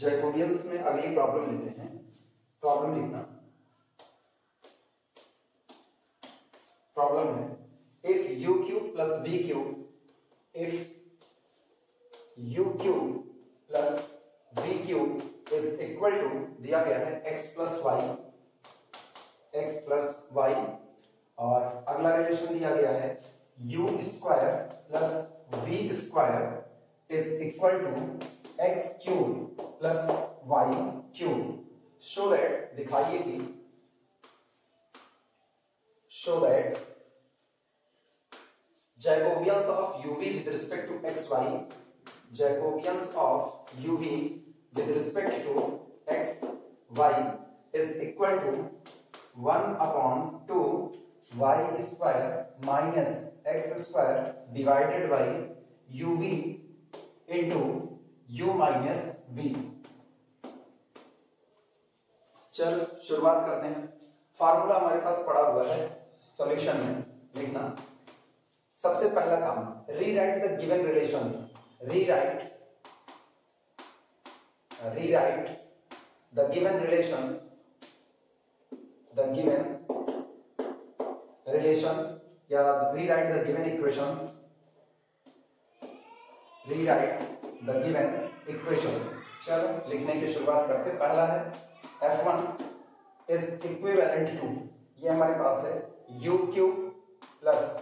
Jacobians में अगली problem लेते हैं प्रॉब्लम लिखना प्रॉब्लम है if u q plus b q if u q plus b q is equal to दिया गया है x plus y x plus y और अगला रिलेशन दिया गया है u square plus v square is equal to x cube plus y cube show that दिखाइए कि show that Jacobians of UV with respect to x y Jacobians of UV with respect to x y is equal to one upon two y square minus x square divided by UV into u minus b चल शुरुआत करते हैं formula हमारे पास पड़ा हुआ है solution में लिखना सबसे पहला काम rewrite the given relations rewrite rewrite the given relations the given relations या rewrite the given equations rewrite the given equations चलो लिखने की शुरुआत करते पहला है f one is equivalent to ये हमारे पास है u q plus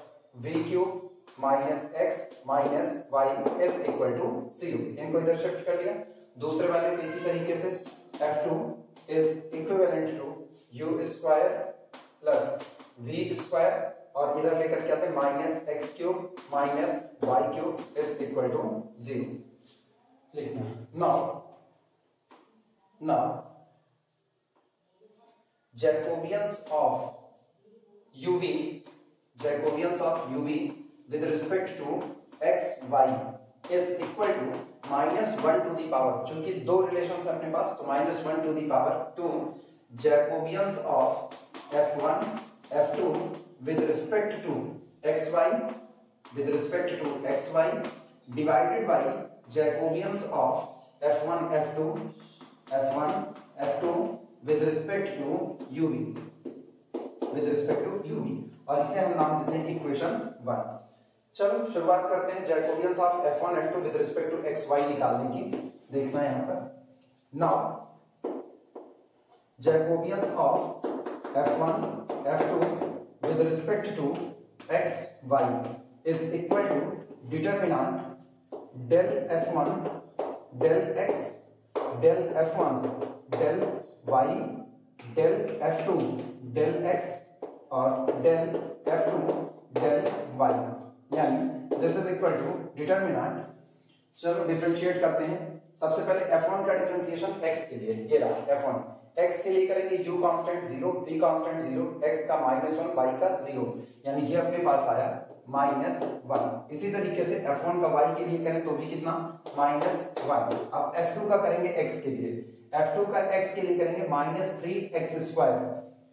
v q minus x minus y is equal to c u इनको इधर शिफ्ट कर लिया दूसरे वाले को इसी तरीके से f two is equivalent to u square plus v square और इधर लेकर क्या थे minus x cube minus y cube is equal to zero लिखना है now Now, Jacobians of UV, Jacobians of UV with respect to x y is equal to minus one to the power चूंकि दो relation अपने पास तो minus one to the power two Jacobians of f one f two with respect to x y with respect to x y divided by Jacobians of f one f two F1, F2 with respect to UV, with respect to UV. और इसे हम नाम देते हैं equation one चलो शुरुआत करते हैं Jacobians of F1, F2 with respect to x y निकालने की देखना है यहां पर now Jacobians of F1, F2 with respect to x y is equal to determinant del F1, del x del f one del y del f two del x और del f two del y यानी this is equal to determinant चलो differentiate करते हैं सबसे पहले F1 का differentiation x के लिए ये रहा F1 x के लिए करेंगे u constant 0 v constant 0 x का -1 y का 0 यानी ये अपने पास आया माइनस वन इसी तरीके से एफ वन का वाई के लिए करें तो भी कितना माइनस वन अब एफ टू का करेंगे एक्स के लिए एफ टू का एक्स के लिए करेंगे माइनस थ्री एक्स स्क्वायर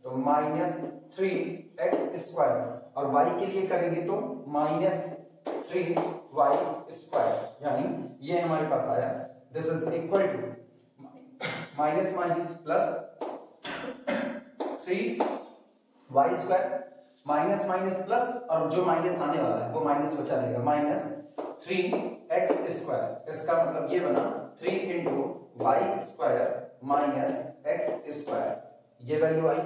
तो माइनस थ्री एक्स स्क्वायर और वाई के लिए करेंगे तो माइनस थ्री वाई स्क्वायर यानी ये हमारे पास आया this is equal to minus minus plus three y square minus minus plus और जो माइनस आने वाला है वो माइनस बचा रहेगा माइनस थ्री एक्स स्क्वायर इसका मतलब ये बना three into y square minus x square ये वैल्यू आई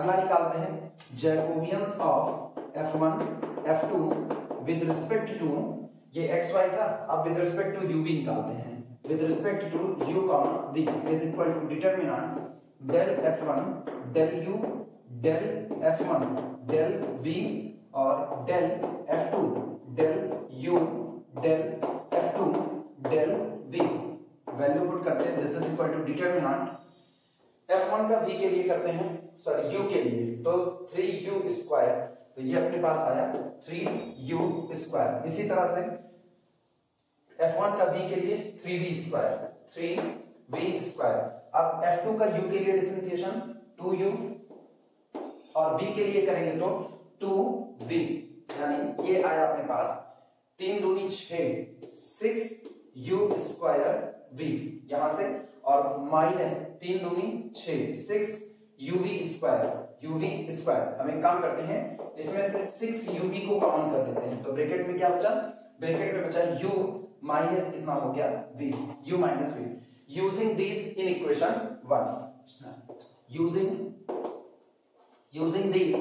अगला निकालते हैं Jacobians of f one f two with respect to ये एक्स वाई का अब विद रिस्पेक्ट टू यू भी निकालते हैं with respect to u common v is equal to determinant del f1 del u del f one del v और del f two del u del f two del v value put करते हैं this is equal to determinant f one का we के लिए करते हैं sorry U के लिए तो थ्री यू स्क्वायर तो ये अपने पास आया थ्री यू स्क्वायर इसी तरह से एफ वन का वी के लिए three v square three v square अब एफ टू का यू के लिए डिफ्रेंसिएशन टू यू और बी के लिए करेंगे तो टू बी यानी ये आया अपने पास तीन दूनी छ यू स्क्वायर वी यहां से और माइनस तीन दूनी छ यूवी स्क्वायर यूवी स्क्वायर हम एक काम करते हैं इसमें से सिक्स यूवी को कॉमन कर देते हैं तो ब्रेकेट में क्या बचा ब्रेकेट में बचा यू माइनस कितना हो गया v u minus v using this in equation one using using these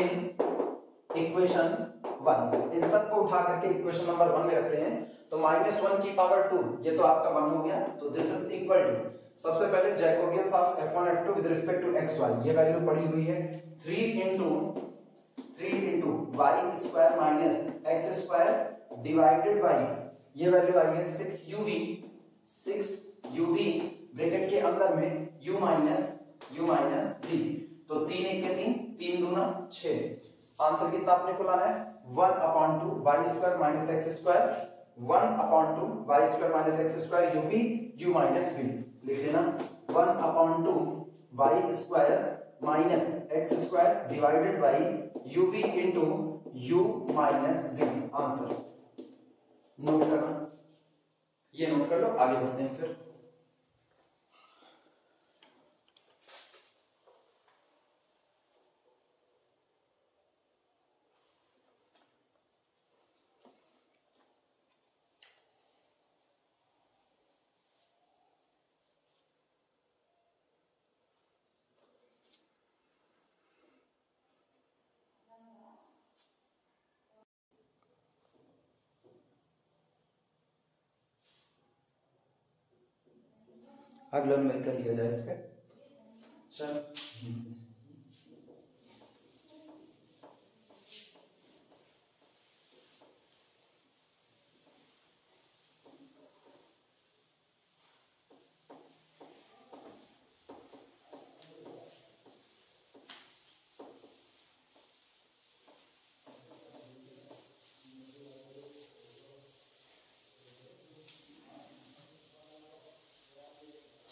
in equation one. इन सब को उठा करके equation number one में रखते हैं तो minus one की power two ये तो आपका वन हो गया तो this is equal to सबसे पहले Jacobians of F1 F2 with respect to x y ये value पड़ी हुई है three into three into y square minus x square divided by ये value आई है six u v six u v bracket के अंदर में u minus u minus v तो तीन एक तीन तीन दूना छ आंसर कितना अपने को लाना है one upon two y square minus x square one upon two y square minus x square u b u minus b लिख लेना one upon two y square minus x square divided by u b into u minus b answer note करना ये note कर लो आगे बढ़ते हैं फिर अगला मिलकर लिया जाए इस पर सर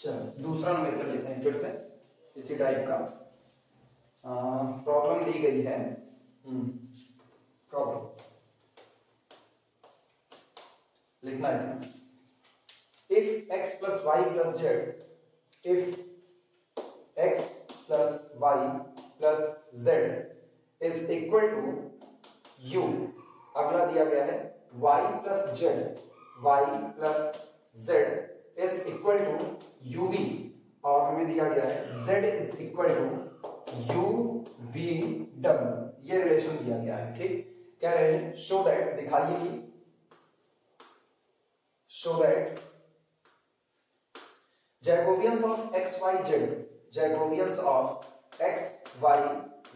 चलो दूसरा नंबर कर लेते हैं फिर से इसी टाइप का प्रॉब्लम दी गई है प्रॉब्लम हम्म, लिखना इसमें if x plus y plus z if x plus y plus z is equal to u अगला दिया गया है y plus z y plus z is equal to uv और हमें दिया गया है z is equal to u v W ये रिलेशन दिया गया है ठीक कह रहे हैं शो दैट दिखाइए कि show that Jacobians of X Y Z Jacobians of X Y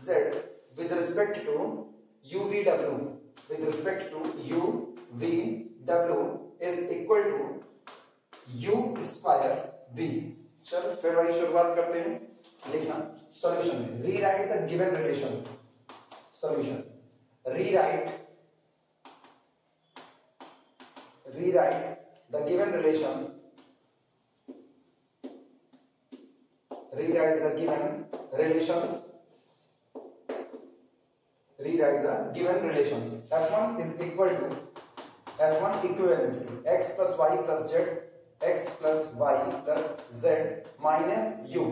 Z with respect to U V W with respect to U V W is equal to U square B चलो फिर वही शुरुआत करते हैं लिखना solution में rewrite the given relation solution rewrite rewrite the given relation rewrite the relation rewrite the rewrite relation F one is equal to F one equivalent to x plus y plus z x plus y plus z minus u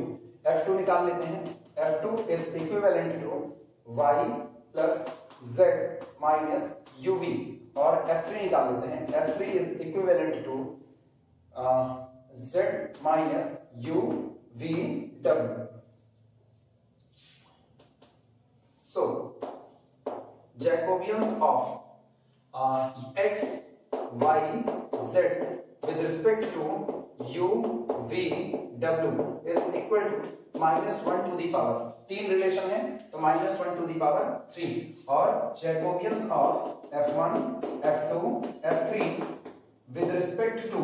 F two निकाल लेते हैं F two is equivalent to y plus z minus u v और F three निकाल लेते हैं F three is equivalent to z minus u v W so Jacobians of x y z with respect to u v w is equal to minus one to the power तीन relation है तो minus one to the power three और Jacobians of F one F two F three with respect to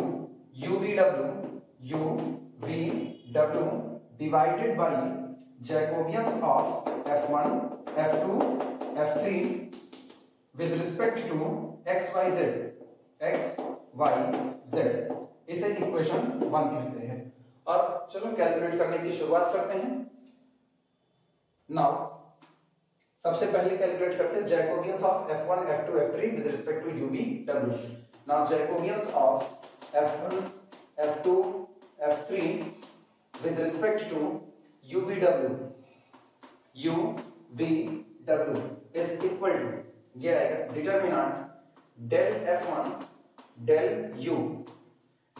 U V W U V W divided by Jacobians of F one F two F three with respect to X Y Z X Y Z इसे equation one कहते हैं और चलो calculate करने की शुरुआत करते हैं नाउ सबसे पहले कैलकुलेट करते हैं Jacobians of two F three with respect to F two F three with respect to U V W U V W is equal to ये आएगा determinant del one del u,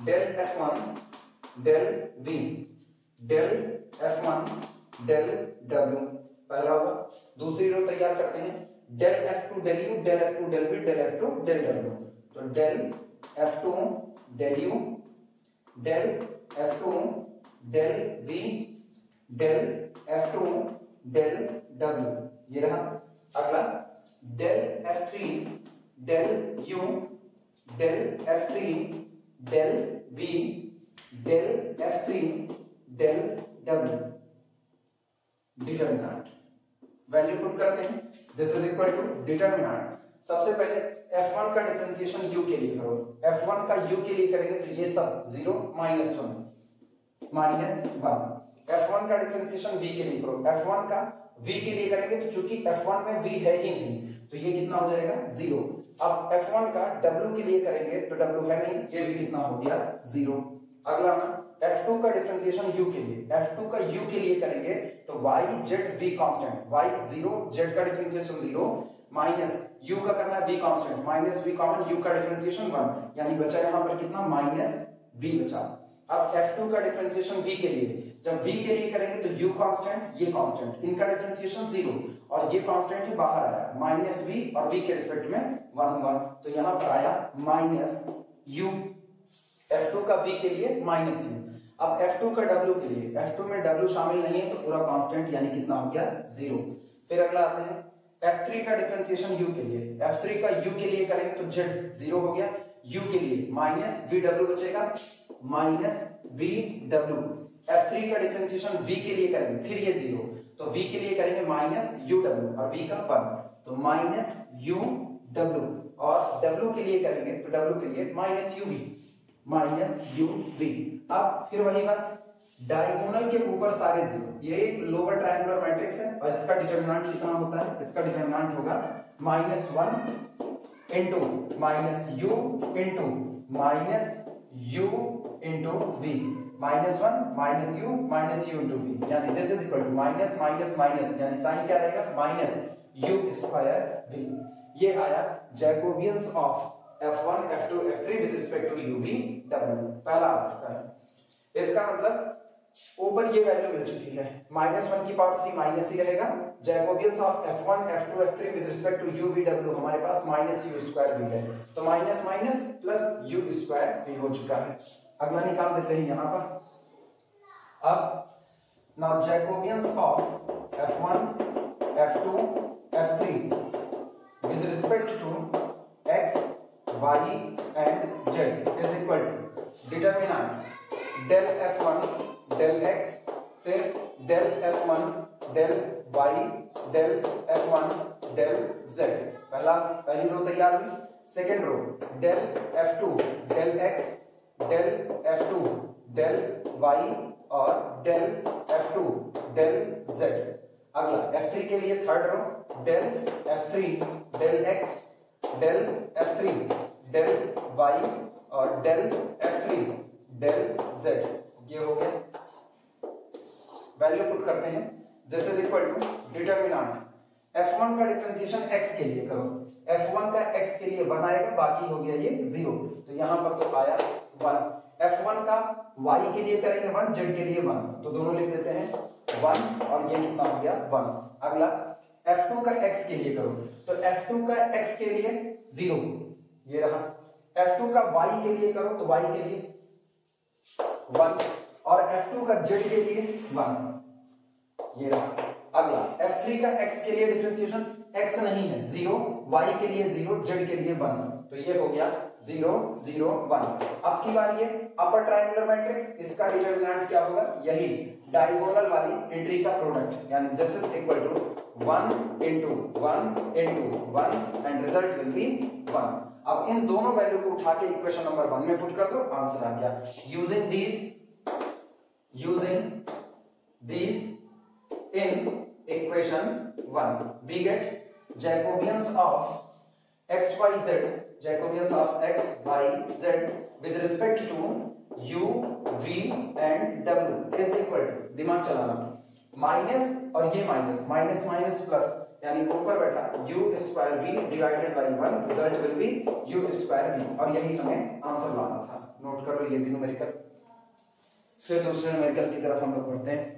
del f1, del v, del f1, del w पहला होगा दूसरी row तैयार करते हैं del f2 del u del f2 del v del f2 del w तो del f2 del u del f2 del v del f2 del w ये रहा अगला del f3 del u del F3, del V, del F3, del W determinant value put करते हैं this is equal to determinant सबसे पहले F1 का differentiation U के लिए करो F1 का U के लिए करेंगे तो ये सब 0 minus one minus one F1 का डिफरेंशिएशन V के लिए करो F1 का V के लिए करेंगे तो चूंकि F1 में V है ही नहीं तो ये कितना हो जाएगा जीरो अब F1 का W के लिए करेंगे तो W है नहीं ये भी कितना हो गया जीरो अगला F2 का डिफरेंशिएशन U के लिए F2 का U के लिए करेंगे तो y z v constant y zero z का डिफरेंशिएशन जीरो माइनस u का करना है v constant minus v common u का डिफरेंशिएशन वन यानी बचा यहाँ पर कितना माइनस v बचा अब F2 का डिफरेंशिएशन v के लिए जब v के लिए करेंगे तो u कांस्टेंट ये कांस्टेंट इनका डिफरेंशिएशन जीरो और ये कांस्टेंट ही बाहर आया माइनस v और v के रिस्पेक्ट में वन वन तो यहां पर आया माइनस u f2 का v के लिए माइनस u अब F2 का W के लिए F2 में W शामिल नहीं है तो पूरा कांस्टेंट यानी कितना हो गया जीरो फिर अगला आते हैं F3 का डिफरेंशिएशन U के लिए F3 का U के लिए करेंगे तो Z जीरो हो गया U के लिए माइनस vw बचेगा माइनस vw F3 का डिफरेंशिएशन V के लिए करेंगे फिर ये जीरो तो V के लिए करेंगे माइनस यू डब्ल्यू और V का वन तो माइनस यू डब्ल्यू और W के लिए करेंगे तो W के लिए minus u v minus u v अब फिर वही बात डायगोनल के ऊपर सारे जीरो ये एक लोअर ट्रायंगुलर मैट्रिक्स है और इसका डिटर्मिनेंट कितना होता है इसका डिटर्मिनेंट होगा minus one into minus u into minus u into v minus one minus u minus u into v यानी this is equal to minus minus minus यानी साइन क्या रहेगा माइनस यू स्क्वायर वी ये आया Jacobians of F F one two F three with respect to u UV, W पहला आ चुका है इसका मतलब ऊपर ये वैल्यू मिल चुकी है माइनस वन की पावर थ्री माइनस ही रहेगा Jacobians of F F one two F three with respect to u UV, W हमारे पास माइनस यू स्क्वायर भी है तो minus minus plus u square भी हो चुका है अगला निकाल देते हैं यहां पर अब now Jacobians of F one F two F three with respect to x y and z is equal to determinant del F one del x फिर del F one del y del F one del z पहला पहली row तैयार हुई second row del F two del x del F two del y और del F two del z अगला F three के लिए third row del F three del x del F three del y और del F three del z ये हो गया value put करते हैं this is equal to determinant F1 का डिफरेंशिएशन x के लिए करो F1 का x के लिए 1 आएगा बाकी हो गया ये जीरो तो यहां पर तो आया वन एफ वन का वाई के लिए करेंगे वन जेड के लिए वन तो दोनों लिख देते हैं वन और ये कितना हो गया वन अगला एफ टू का एक्स के लिए करो तो एफ टू का एक्स के लिए जीरो ये रहा एफ टू का वाई के लिए करो तो वाई के लिए वन और एफ टू का जेड के लिए वन ये रहा अगला एफ थ्री का एक्स के लिए डिफ्रेंसिएशन एक्स नहीं है जीरो वाई के लिए जीरो जेड के लिए वन तो ये हो गया जीरो जीरो वन अब की बारी है अपर ट्राइंगुलर मैट्रिक्स इसका डिटर्मिनेंट क्या होगा यही डायगोनल वाली एंट्री का प्रोडक्ट यानी this is equal to one into one into one and result will be one अब इन दोनों वैल्यू को उठा के इक्वेशन नंबर वन में पुट कर दो आंसर आ गया using these using these in equation one we get Jacobians of x y z Jacobians of x, y, z with respect to u, v and w is equal to दिमाग चलाना minus और ये minus minus minus plus यानी ऊपर बैठा u square v divided by 1 result will be u square v और यही हमें आंसर लाना था नोट कर लो ये भी न्यूमेरिकल फिर दूसरे न्यूमेरिकल की तरफ हम लोग बढ़ते हैं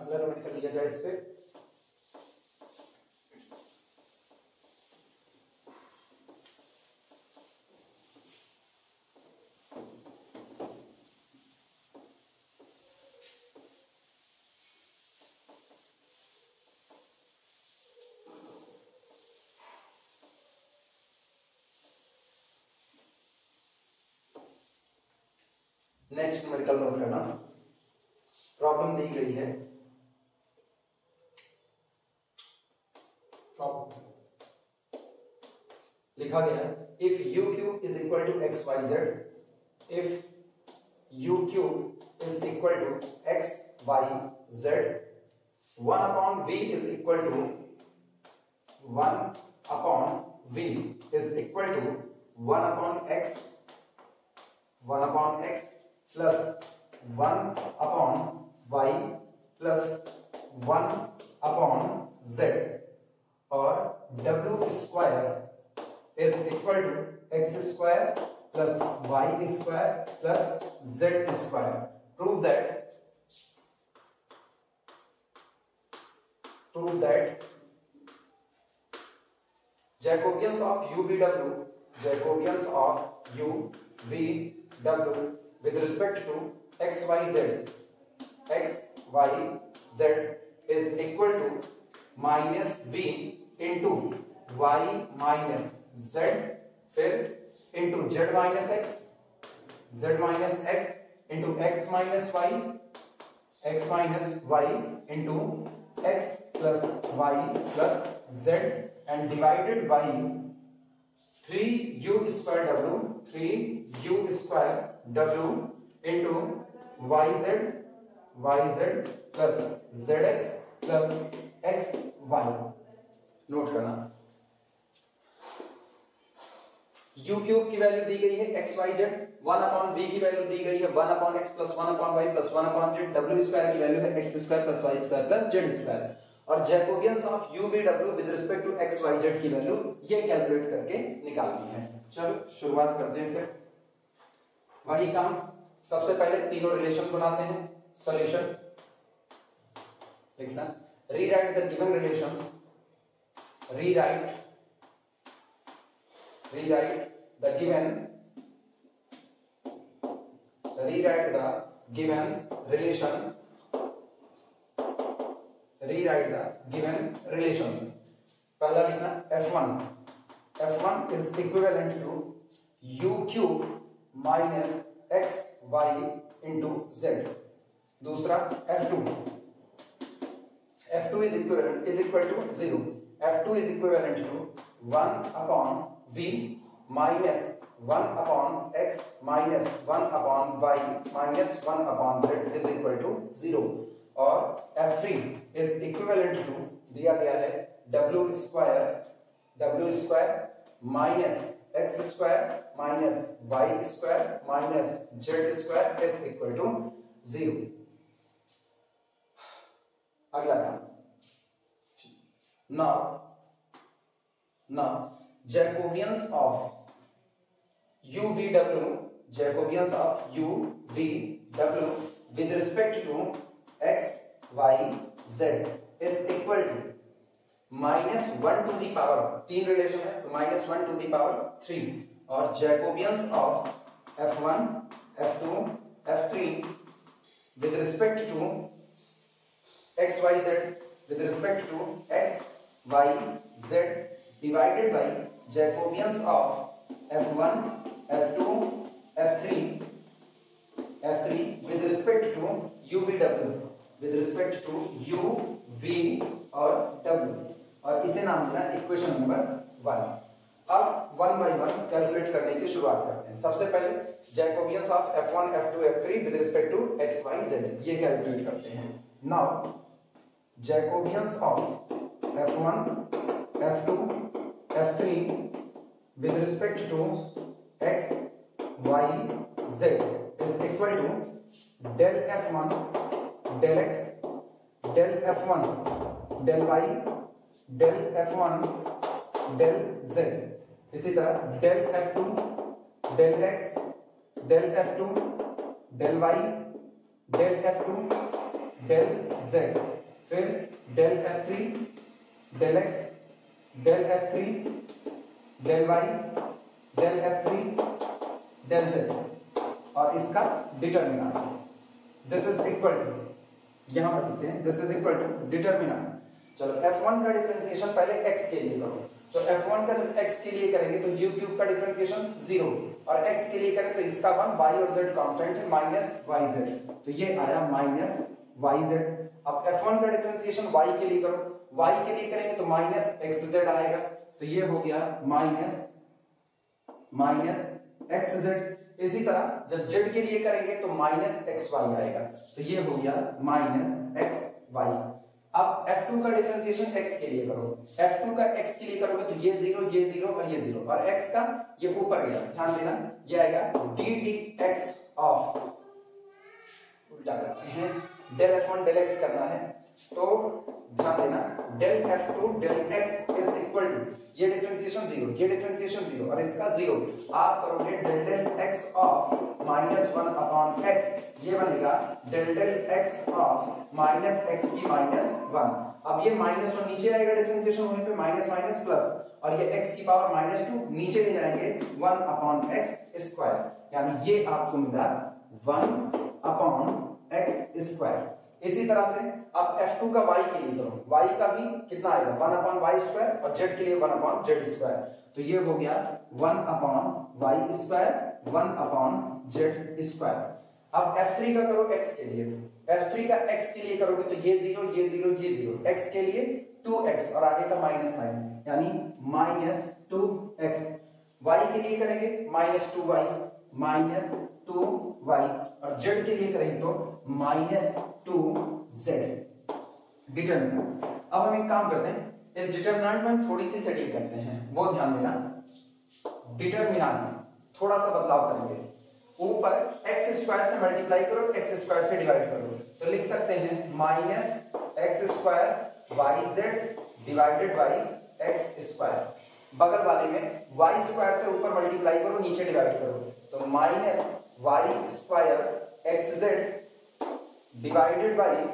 अगला कर लिया जाए इस पर नेक्स्ट मेडिकल नोट करना प्रॉब्लम दी गई है लिखा गया है if u cube is equal to x y z if u cube is equal to x y z one upon v is equal to one upon v is equal to one upon x one upon x plus one upon y plus one upon z और W square is equal to x square plus y square plus z square. Prove that. Prove that Jacobians of UVW, Jacobians of UVW with respect to XYZ, XYZ is equal to minus V into Y minus Z फिर into Z minus X Z minus X into X minus Y X minus Y into X plus Y plus Z and divided by three U square W three U square W into Y Z Y Z plus Z X plus X Y note करना you cube की value दी गई है X Y Z one upon B की value दी गई है one upon x plus one upon y plus one upon z W square की वैल्यू है x square plus y square plus z square और Jacobians of you B W with respect to x y z की value ये calculate करके निकालनी है चलो शुरुआत करते हैं फिर वही काम सबसे पहले तीनों रिलेशन बनाते हैं सोल्यूशन लिखना rewrite the given relation rewrite rewrite the given rewrite the given relation rewrite the given relations पहला लिखना F1 F1 is equivalent to u cube minus x y into z दूसरा F2 F2 is equivalent is equal to 0 F2 is equivalent to 1 upon v minus one upon X minus one upon Y minus one upon Z is equal to zero और F3 is equivalent to दिया गया है W square W square minus X square minus Y square minus Z square is equal to zero अगला काम now now Jacobians of UVW Jacobians of UVW with respect to x, y, z is equal to minus one to the power तीन relation है minus one to the power three और Jacobians of F one F two F three with respect to x y z with respect to x y z divided by F three F three with respect to u v W with respect to u v और W और इसे नाम देना equation number one अब one by one calculate करने की शुरुआत करते हैं सबसे पहले Jacobians of F F one two F three with respect to x y z ये कैलकुलेट करते हैं now Jacobians of F one F two F3 with respect to x, y, z is equal to del F1, del x, del F1, del y, del F1, del z. इसी तरह del F2, del x, del F2, del y, del F2, del z. फिर del F3, del x, del F three del y del F three del z और इसका determinant this is equal to यहां पर लिखते हैं this is equal to determinant चलो F1 का differentiation पहले x के लिए करो तो F1 का जब x के लिए करेंगे तो u क्यूब का डिफरेंशिएशन जीरो और x के लिए करें तो इसका वन y और z कांस्टेंट है माइनस वाई जेड तो ये आया माइनस वाई जेड अब F1 का डिफरेंशिएशन y के लिए करो y के लिए करेंगे तो माइनस एक्स जेड आएगा तो ये हो गया माइनस माइनस एक्स जेड इसी तरह जब जेड के लिए करेंगे तो माइनस एक्स वाई आएगा तो ये हो गया माइनस एक्स वाई अब F2 का डिफरेंशिएशन x के लिए करो F2 का x के लिए करोगे तो ये जीरो ये जीरो और ये जीरो और x का ये ऊपर गया ध्यान देना ये आएगा डी डी एक्स ऑफ उल्टा करते हैं del F on del x करना है तो ध्यान देना del F two del x is equal to ये डिफरेंशिएशन जीरो ये डिफरेंशिएशन जीरो और इसका जीरो आप करोगे del del x of minus one upon x ये बनेगा del del x of minus x की माइनस वन अब ये माइनस वन नीचे आएगा डिफरेंशिएशन होने पे माइनस माइनस प्लस और ये x की पावर माइनस टू नीचे ले जाएंगे वन अपॉन एक्स स्क्वायर यानी ये आपको मिला वन अपॉन एक्स स्क्वायर इसी तरह से अब F2 का वाई के लिए करो वाई का भी कितना आएगा वन अपॉन वाई स्क्वायर और जेड के लिए वन अपॉन जेड स्क्वायर तो ये हो गया one upon y square one upon z square अब F3 का करो x के लिए F3 का x के लिए करोगे तो ये जीरो ये जीरो ये जीरो x के लिए 2x और आगे का माइनस साइन यानी माइनस टू एक्स वाई के लिए करेंगे minus two y minus two y और जेड के लिए करेंगे तो माइनस टू जेड डिटर्मिनेंट अब हम एक काम करते हैं इस डिटर्मिनेंट में थोड़ी सी सेटिंग करते हैं वो ध्यान देना डिटर्मिनेंट थोड़ा सा बदलाव करेंगे ऊपर एक्स स्क्वायर से मल्टीप्लाई करो एक्स स्क्वायर से डिवाइड करो तो लिख सकते हैं minus x square y z divided by x square बगल वाले में वाई स्क्वायर से ऊपर मल्टीप्लाई करो नीचे डिवाइड करो तो minus y square x z divided by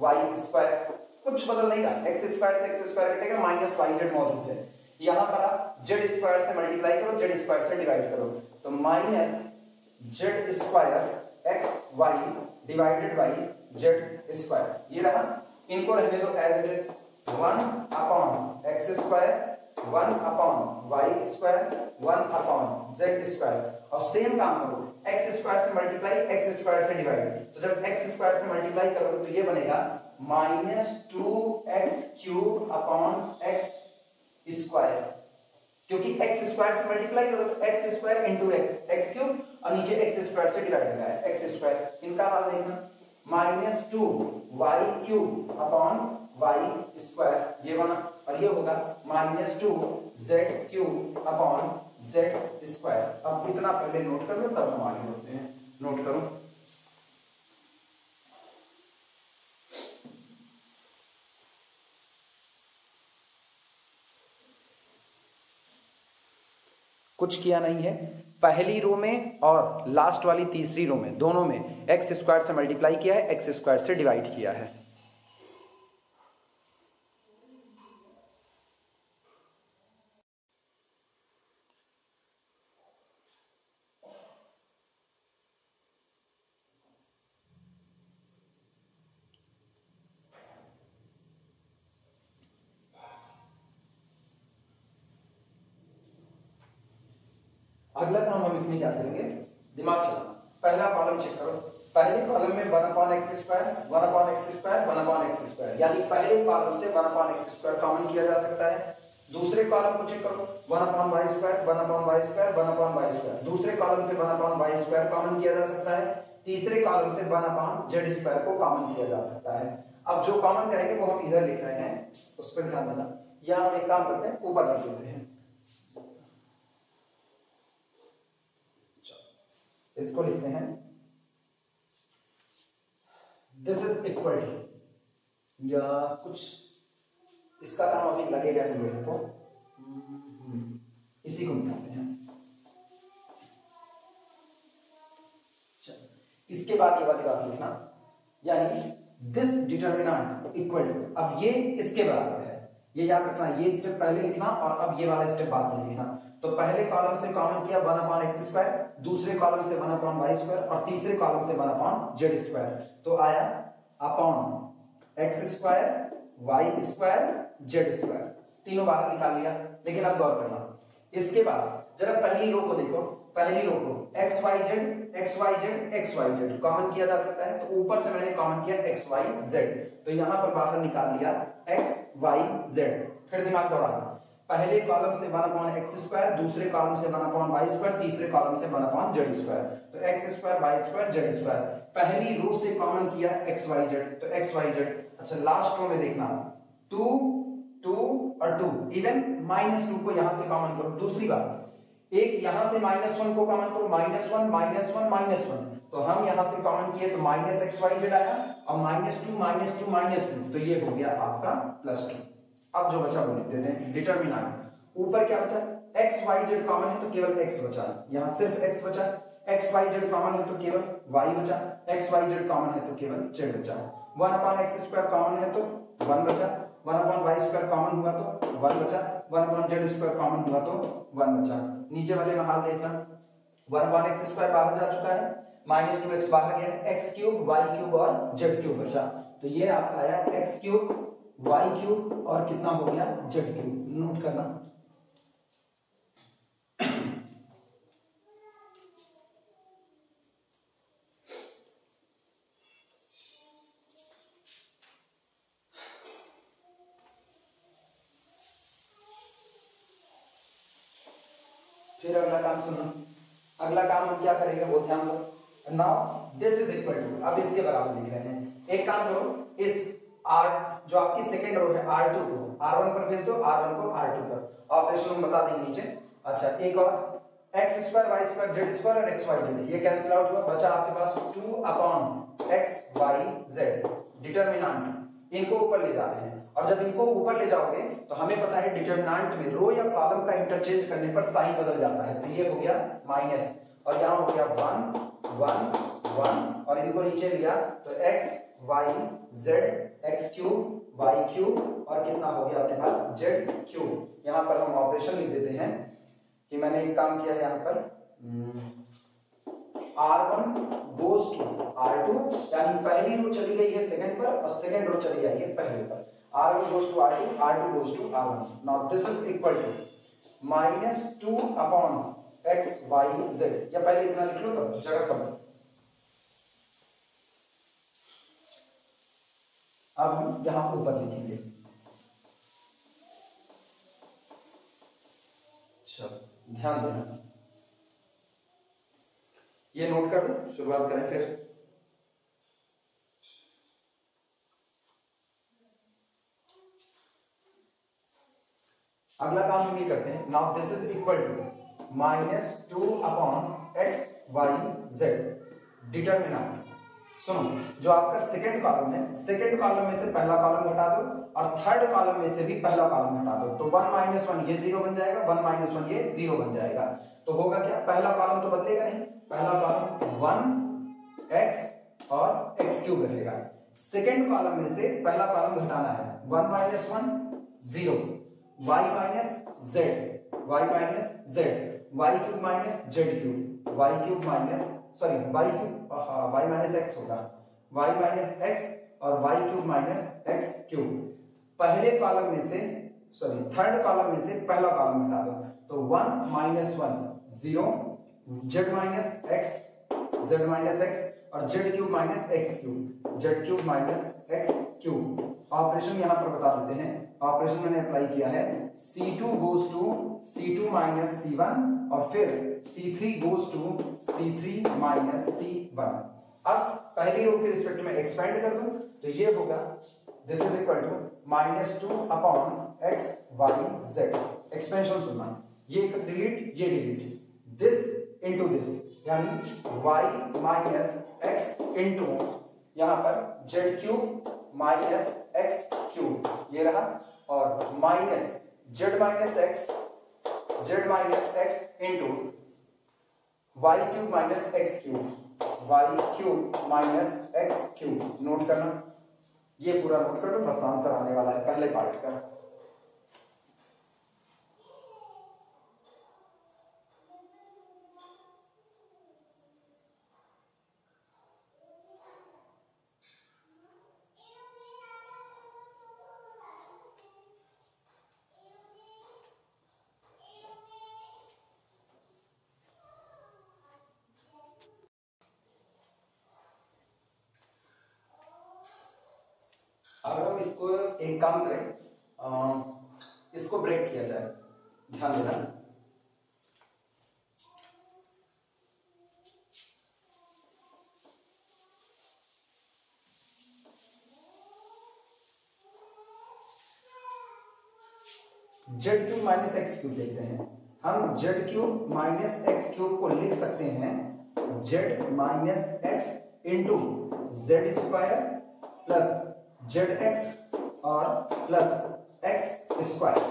y square कुछ बदल नहीं रहा एक्स स्क्वायर से एक्स स्क्वायर कटेगा माइनस वाई जेड मौजूद है यहां पर आप जेड स्क्वायर से मल्टीप्लाई करो जेड स्क्वायर से डिवाइड करो तो minus z square x y divided by z square ये रहा इनको रहने दो as it is one upon x square one upon y square one upon z square और सेम काम करो एक्स स्क्वायर से मल्टीप्लाई एक्स स्क्वायर से डिवाइड तो जब एक्स स्क्वायर से मल्टीप्लाई करोगे तो ये बनेगा minus two x cube upon x square क्योंकि एक्स स्क्वायर से मल्टीप्लाई करो तो x square into x x cube और नीचे एक्स स्क्वायर से डिवाइड होगा एक्स स्क्वायर इनका हाल देखना minus two y cube upon Y square ये बना और ये होगा minus two z Q upon Z square अब इतना पहले नोट कर लो तब हम आगे होते हैं नोट करो कुछ किया नहीं है पहली रो में और लास्ट वाली तीसरी रो में दोनों में एक्स स्क्वायर से मल्टीप्लाई किया है एक्स स्क्वायर से डिवाइड किया है नहीं क्या करेंगे दिमाग चला पहला कॉलम चेक करो पहले कॉलम में one upon x square one upon x square one upon x square यानी पहले कॉलम से one upon x square common किया जा सकता है दूसरे कॉलम को चेक करो one upon y square one upon y square one upon y square दूसरे कॉलम से one upon y square common किया जा सकता है तीसरे कॉलम से वन अपॉन जेड स्क्वायर को कॉमन किया जा सकता है अब जो कॉमन करेंगे वो हम इधर लिख रहे हैं उस पर ध्यान देना या हम एक काम करते हैं ऊपर लिख देते हैं इसको लिखते हैं दिस इज इक्वल या कुछ इसका काम अभी लगेगा हम लोगों को हम्म, इसी को मिलाते हैं इसके बाद ये वाली बात लिखना यानी दिस डिटर्मिनाट इक्वल अब ये इसके बराबर है ये याद रखना ये स्टेप पहले लिखना और अब ये वाला स्टेप बाद में लिखना तो पहले कॉलम से कॉमन किया वन अपॉन एक्स स्क्वायर दूसरे कॉलम से वन अपॉन वाई स्क्वायर और तीसरे कॉलम से वन अपॉन जेड स्क्वायर तो आया upon x square y square z square तीनों बाहर निकाल लिया लेकिन अब गौर करना इसके बाद जरा पहली रो को देखो पहली रो को x y z x y z x y z common किया जा सकता है तो ऊपर से मैंने कॉमन किया एक्स वाई जेड तो यहां पर बाहर निकाल लिया एक्स वाई जेड फिर दिमाग दौड़ाना पहले कॉलम से वन अपॉन एक्स स्क्वायर दूसरे कॉलम से वन अपॉन वाई स्क्वायर तीसरे कॉलम से वन अपॉन जेड स्क्वायर तो x square y square z square पहली रो से कॉमन किया एक्स वाई जेड तो एक्स वाई जेड अच्छा लास्ट रो में देखना टू टू और टू इवन माइनस टू को यहां से कॉमन करो दूसरी बात एक यहां से माइनस वन को कॉमन करो minus one minus one minus one तो हम यहां से कॉमन किए तो माइनस एक्स वाई जेड आया और minus two minus two minus two तो ये हो गया आपका प्लस टू अब जो बचा वो लिख देते हैं डिटर्मिनाट ऊपर क्या बचा एक्स वाई जेड कॉमन है तो केवल एक्स बचा यहाँ सिर्फ एक्स बचा एक्स वाई जेड कॉमन है तो केवल वाई बचा एक्स वाई जेड कॉमन है तो केवल जेड बचा one upon x square common है तो वन बचा one upon y square common हुआ तो वन बचा one upon z square common हुआ तो वन बचा नीचे वाले में हाल देखना वन अपॉन एक्स स्क्वायर बाहर जा चुका है माइनस टू एक्स बाहर गया एक्स क्यूब वाई क्यूब और जेड क्यूब बचा तो ये आपका आया एक्स क्यूब वाई क्यूब और कितना हो गया जेड क्यूब नोट करना काम सुनो अगला काम हम क्या करेंगे वो ध्यान दो now this is equal to अब इसके बराबर लिख रहे हैं एक काम करो इस आर जो आपकी सेकेंड रो है आर टू को आर वन पर भेज दो आर वन को आर टू पर ऑपरेशन हम बता देंगे नीचे अच्छा एक और x square y square z square और एक्स वाई जेड ये कैंसिल आउट हुआ बचा आपके पास two upon x y z determinant इनको ऊपर ले जाते हैं और जब इनको ऊपर ले जाओगे तो हमें पता है डिटरमिनेंट में रो या कॉलम का इंटरचेंज करने पर साइन बदल जाता है तो ये हो गया माइनस और यहाँ हो गया वन वन वन और इनको नीचे लिया तो x y z x cube y cube और कितना हो गया अपने पास जेड क्यूब यहाँ पर हम ऑपरेशन लिख देते हैं कि मैंने एक काम किया यहाँ पर हम्म, R1 goes to R2 यानी पहली रो चली गई है सेकंड पर और सेकंड रो चली आई पहले पर R1 goes to R2 R2 goes to R1 now this is equal to minus 2 upon x y z या पहले इतना लिख लो तब जगह कम अब यहां ऊपर लिखेंगे ध्यान देना ये नोट कर लो शुरुआत करें फिर अगला काम हम ये करते हैं now this is equal to minus two upon x y z determinant सुनो जो आपका सेकेंड कॉलम है सेकेंड कॉलम में से पहला कॉलम घटा दो और थर्ड कॉलम में से भी पहला कॉलम घटा दो तो वन माइनस वन ये जीरो बन जाएगा वन माइनस वन ये जीरो बन जाएगा तो होगा क्या पहला कॉलम तो बदलेगा नहीं पहला कॉलम वन एक्स और एक्स क्यूब रहेगा सेकेंड कॉलम में से पहला कॉलम घटाना है one minus one zero y minus z y minus z y cube minus z cube y cube minus sorry y cube y minus x होगा y minus x और y cube minus x cube पहले column में से sorry third column में से पहला column हटा दो तो one minus one zero z minus x z minus x और z cube minus x cube z cube minus x cube operation यहां पर बता देते हैं ऑपरेशन मैंने अप्लाई किया है C2 two goes to C two minus C और फिर C3 three goes to C three minus C अब पहली रो के रिस्पेक्ट में एक्सपेंड कर दू तो ये होगा this is equal to minus two upon x y z expansion सुनना ये डिलीट ये डिलीट दिस इंटू दिस यानी वाई माइनस एक्स इंटू यहां पर z cube minus x cube ये रहा और minus z minus x z minus x into y cube minus x cube y cube minus x cube note करना ये पूरा note कर दो बस आंसर आने वाला है पहले पार्ट का एक काम करें आ, इसको ब्रेक किया जाए ध्यान देना z cube minus x cube देखते हैं हम z cube minus x cube को लिख सकते हैं z minus x into z square plus z x और प्लस एक्स स्क्वायर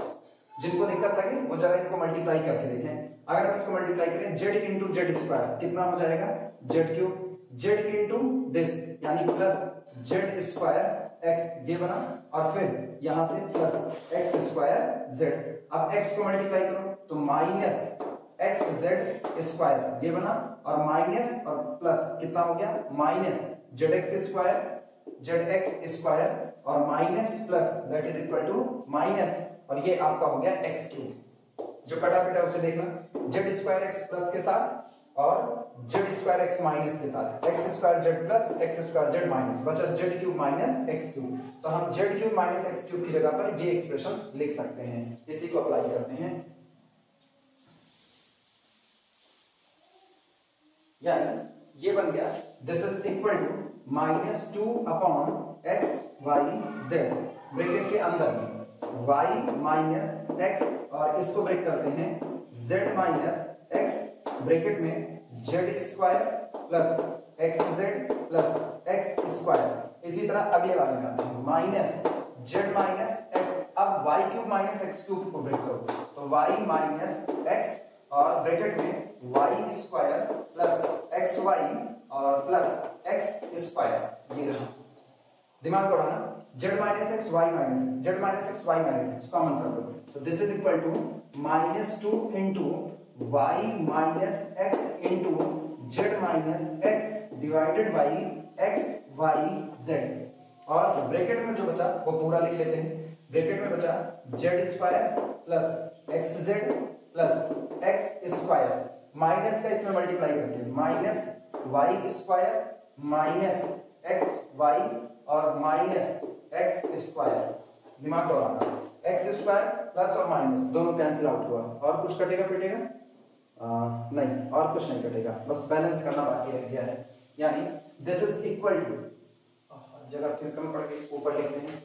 जिनको दिक्कत लगे वो जरा इनको मल्टीप्लाई करके देखें अगर आप इसको मल्टीप्लाई करें जेड इंटू जेड स्क्वायर कितना हो जाएगा z cube z into this यानी प्लस जेड स्क्वायर एक्स ये बना और फिर यहां से प्लस एक्स स्क्वायर जेड अब एक्स को मल्टीप्लाई करो तो माइनस एक्स जेड स्क्वायर ये बना और माइनस और प्लस कितना हो गया minus z x square z x square और minus plus that is equal to minus और ये आपका हो गया एक्स क्यूब जो कटा पिटा उसे देखना जेड स्क्वायर एक्स प्लस के साथ और जेड स्क्वायर एक्स माइनस के साथ x square z plus x square z minus बचा z cube minus x cube तो हम z cube minus x cube की जगह पर ये एक्सप्रेशन लिख सकते हैं इसी को अप्लाई करते हैं यानी ये बन गया this is equal to minus two upon x y z bracket के अंदर वाई माइनस एक्स और इसको ब्रेक करते हैं जेड माइनस एक्स ब्रेकेट में z square plus x z plus x square इसी तरह अगले वाले में माइनस जेड माइनस एक्स अब y cube minus x cube को ब्रेक करो तो वाई माइनस एक्स और ब्रेकेट में y square plus x y और प्लस एक्स स्क्वायर ये रहा दिमाग दौड़ाना z minus x y minus z minus x y minus x common मतलब कर दो तो this is equal to minus two into y minus x into z minus x divided by x y z और bracket में जो बचा वो पूरा लिख लेते हैं ब्रैकेट में बचा z square plus x z plus x square minus का इसमें मल्टीप्लाई करते हैं minus y square minus x y और माइनस एक्स स्क्वायर दिमाग दौड़ाना एक्स स्क्वायर प्लस और माइनस दोनों कैंसिल आउट हुआ और कुछ कटेगा पिटेगा नहीं और कुछ नहीं कटेगा बस बैलेंस करना बाकी रह गया है यानी दिस इज इक्वल टू जगह फिर कम पड़ गई ऊपर लिखते हैं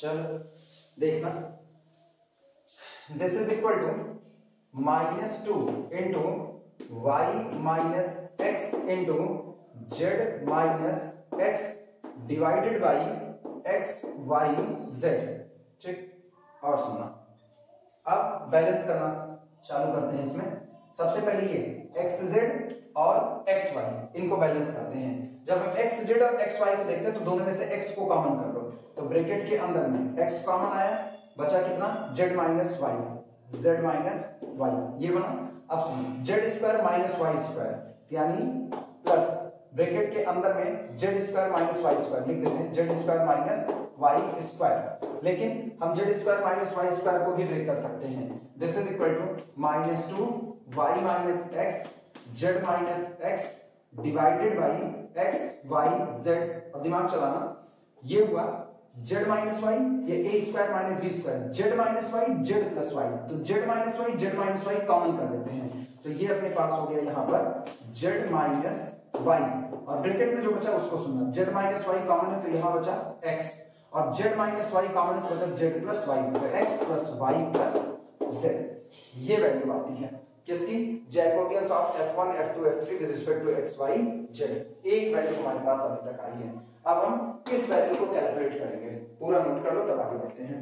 चलो देखना this is equal to minus two into y minus x into z minus x divided by x y z ठीक और सुनना अब बैलेंस करना चालू करते हैं इसमें सबसे पहले ये एक्स जेड और एक्स वाई इनको बैलेंस करते हैं जब हम एक्स जेड और एक्स वाई को देखते हैं तो दोनों में से एक्स को कॉमन कर लो तो ब्रेकेट के अंदर में एक्स कॉमन आया बचा कितना z minus y z minus y ये बना अब सुनिए z square minus y square यानी प्लस ब्रैकेट के अंदर में z square minus y square लिख देते हैं z square minus y square लेकिन हम z square minus y square को भी ब्रेक कर सकते हैं this is equal to minus two y minus x z minus x divided by x y z और दिमाग चलाना ये हुआ जेड माइनस वाई ये a square minus b square z minus y z plus y तो z minus y z minus y common कर देते हैं तो ये अपने पास हो गया यहां पर जेड माइनस वाई और ब्रैकेट में जो बचा उसको सुनना जेड माइनस वाई कॉमन है तो यहां बचा एक्स और जेड माइनस वाई कॉमन है तो बचा जेड प्लस वाई तो x plus y plus z ये वैल्यू आती है किसकी Jacobians of F1 F2 F3 with respect to x y z एक वैल्यू हमारे पास अभी तक आई है अब हम किस वैल्यू को कैलकुलेट करेंगे पूरा नोट कर लो तब आगे बढ़ते हैं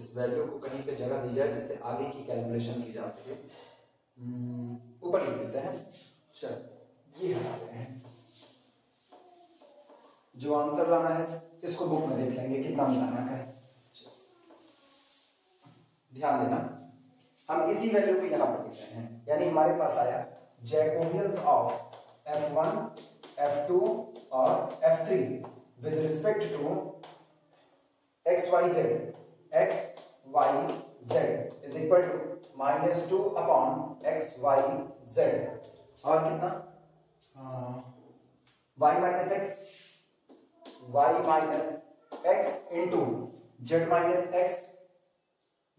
इस वैल्यू को कहीं पे जगह दी जाए जिससे आगे की कैलकुलेशन की जा सके हम्म, ऊपर लिख देते हैं चल ये हमारे हैं जो आंसर लाना है इसको बुक में देख लेंगे कितना मिलाना है ध्यान देना हम इसी वैल्यू को यहां पर लिख रहे हैं यानी हमारे पास आया jacobians of F one F two और F three with respect to x y z x y z is equal to minus two upon x y z और कितना y minus x y minus x into z minus x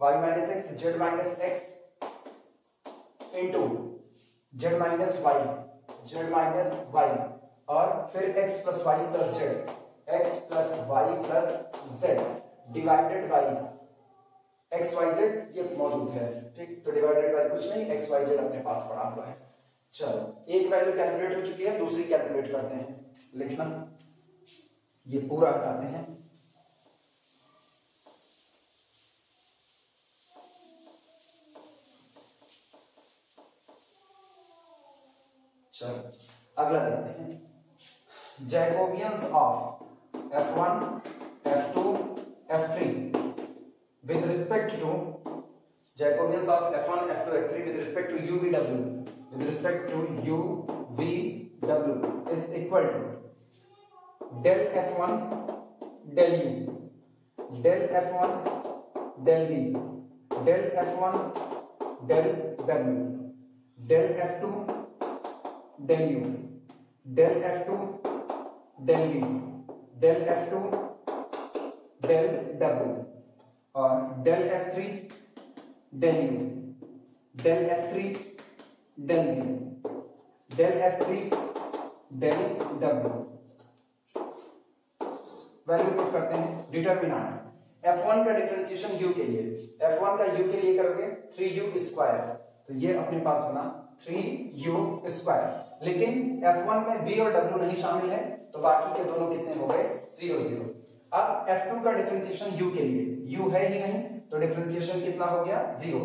y minus x z minus x into z minus y z minus y और फिर x plus y plus z x plus y plus z divided by x y z ये मौजूद है ठीक तो divided by कुछ नहीं x Y z अपने पास पड़ा हुआ है चलो एक वैल्यू कैलकुलेट हो चुकी है दूसरी कैलकुलेट करते हैं लिखना ये पूरा करते हैं चलो अगला देखते हैं jacobians of F F one two F three with respect to Jacobians of F1, F2, F3 with respect to UVW with respect to UVW is equal to del F1 del U del F1 del V del F1 del W del F2 del U del F2 del V del F2 del W और del F three del u del F three del u del F three del W value put करते हैं determinant F one का differentiation u के लिए F one का you के लिए करोगे थ्री यू स्क्वायर तो ये अपने पास होना थ्री यू स्क्वायर लेकिन एफ वन में बी और डब्ल्यू नहीं शामिल है तो बाकी के दोनों कितने हो गए जीरो जीरो अब F2 का डिफरेंशिएशन U के लिए U है ही नहीं तो डिफरेंशिएशन कितना हो गया जीरो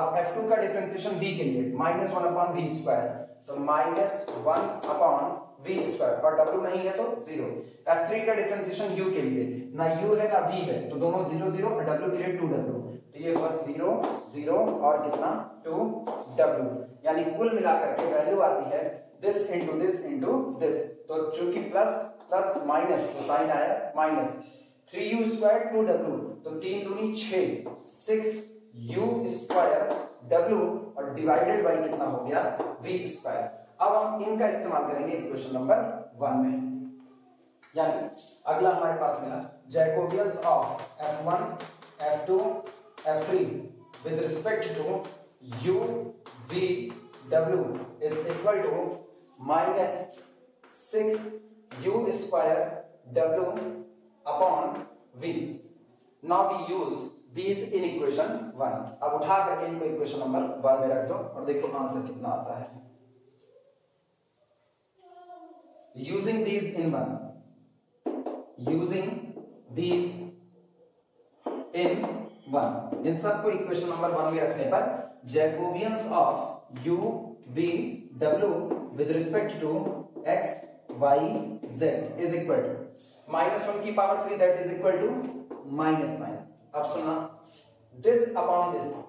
अब F2 का डिफरेंशिएशन V के लिए minus one upon v square तो minus one upon v square और W नहीं है तो जीरो F3 का डिफरेंशिएशन U के लिए ना U है ना V है तो दोनों जीरो जीरो और W के लिए टू डब्ल्यू तो ये हुआ जीरो जीरो और कितना टू डब्ल्यू यानी कुल मिलाकर के वैल्यू आती है this into this into this तो चूंकि प्लस प्लस माइनस तो साइन आया minus three u square two W तो तीन दूनी छ सिक्स यू स्क्वायर डब्ल्यू और डिवाइडेड बाई कितना हो गया वी स्क्वायर अब हम इनका इस्तेमाल करेंगे इक्वेशन नंबर वन में यानी अगला हमारे पास मिला jacobians of F F one two F three with respect to u v W is equal to minus six u square w upon v. Now we use these in equation one अब उठा करके इनको equation number one में रख दो और देखो answer कितना आता है using these in one using these in one इन सबको इक्वेशन नंबर वन में रखने पर jacobians of u v w with respect to x y z की अब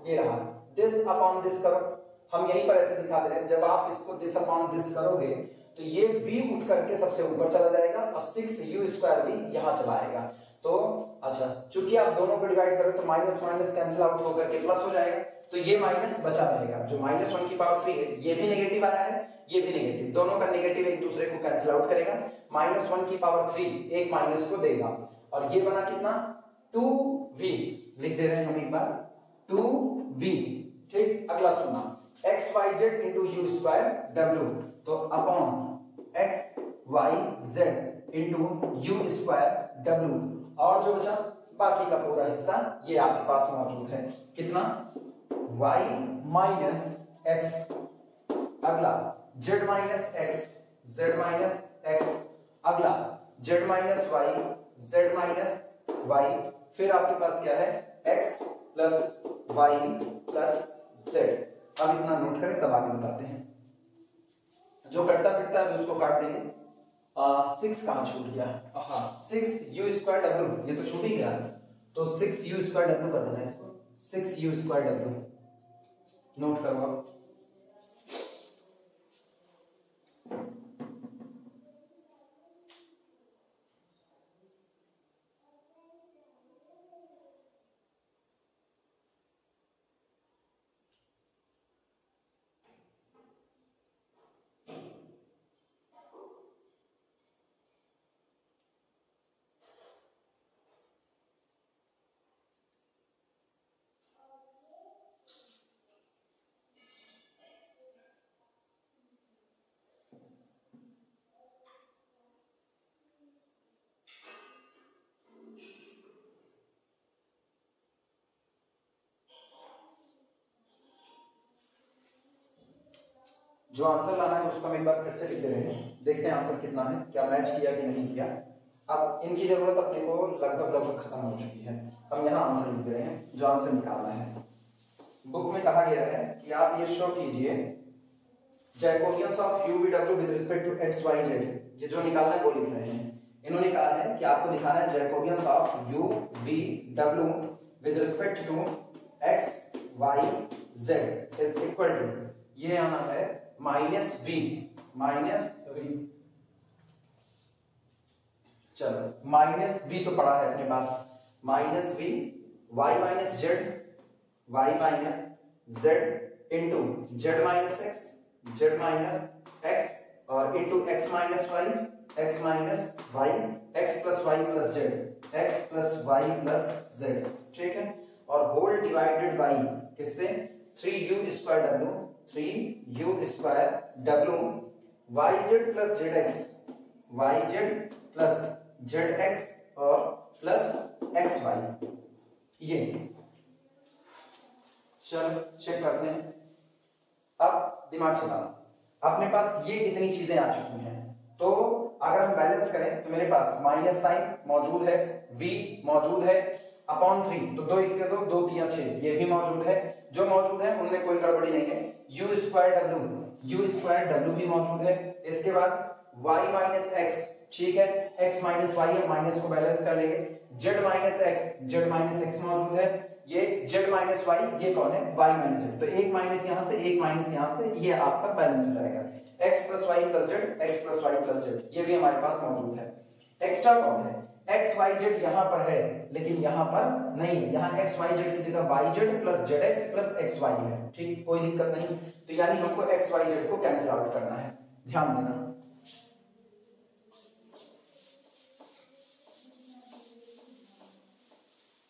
ये रहा करो हम यहीं पर ऐसे दिखा दे रहे हैं जब आप इसको दिस अपॉन दिस करोगे तो ये v उठ करके सबसे ऊपर चला जाएगा और सिक्स यू स्क्वायर भी यहाँ चला आएगा तो अच्छा चूंकि आप दोनों को डिवाइड करो तो माइनस माइनस कैंसिल आउट होकर के प्लस हो जाएगा तो ये माइनस बचा रहेगा जो माइनस वन की पावर थ्री है ये भी नेगेटिव आया है ये भी नेगेटिव दोनों का नेगेटिव एक दूसरे को कैंसिल आउट करेगा माइनस वन की पावर थ्री एक माइनस को देगा और ये बना कितना टू वी लिख दे रहे हैं हम एक बार टू वी ठीक अगला सुनना x y z into u square W तो upon x y z into u square W और जो बचा बाकी का पूरा हिस्सा ये आपके पास मौजूद है कितना वाई माइनस एक्स अगला z minus x z minus x अगला z minus y z minus y फिर आपके पास क्या है x plus y plus z अब इतना नोट करें तब आगे बताते हैं जो कटता फिटता है उसको काट देंगे सिक्स कहां छूट गया हाँ सिक्स यू स्क्वायर डब्ल्यू ये तो छूट ही गया तो सिक्स यू स्क्वायर डब्ल्यू कर देना इसको सिक्स यू स्क्वायर डब्ल्यू नोट करवा जो आंसर लाना है उसको हम एक बार फिर से लिख दे रहे हैं देखते हैं आंसर कितना है क्या मैच किया कि नहीं किया अब इनकी जरूरत अपने को लगभग लगभग खत्म हो चुकी है हम यहाँ आंसर लिख दे रहे हैं जो आंसर निकालना है बुक में कहा गया है कि आप ये शो कीजिए Jacobians of you B W with respect to x y z ये जो निकालना है वो लिख रहे हैं इन्होंने कहा है कि आपको दिखाना है Jacobians of you B W with respect to x y z is equal to ये आना है माइनस वी माइनस वी चलो माइनस वी तो पड़ा है अपने पास minus v y minus z y minus z into z minus x z minus x और into x minus y x minus y x plus y plus z x plus y plus z ठीक है और whole divided by किससे three U square W three U square W Y Z plus Z X Y Z plus Z X और plus x Y ये चल check करते हैं अब दिमाग चला अपने पास ये इतनी चीजें आ चुकी हैं तो अगर हम बैलेंस करें तो मेरे पास माइनस साइन मौजूद है v मौजूद है अपॉन थ्री तो दो इक्के दो दो तीन छह ये भी मौजूद है जो मौजूद है उनमें कोई गड़बड़ी नहीं है U square W U square W भी मौजूद है इसके बाद वाई माइनस एक्स ठीक है एक्स माइनस वाई है माइनस को बैलेंस कर लेंगे z minus x z minus x मौजूद है ये जेड माइनस वाई ये कौन है वाई माइनस जेड तो एक माइनस यहां से एक माइनस यहां से ये आपका बैलेंस हो जाएगा x plus y plus z x plus y plus z ये भी हमारे पास मौजूद है एक्स्ट्रा कौन है एक्स वाई जेड यहां पर है लेकिन यहां पर नहीं है एक्स वाई जेड की जगह y z plus z x plus x y है ठीक कोई दिक्कत नहीं तो यानी हमको एक्स वाई जेड को कैंसिल आउट करना है ध्यान देना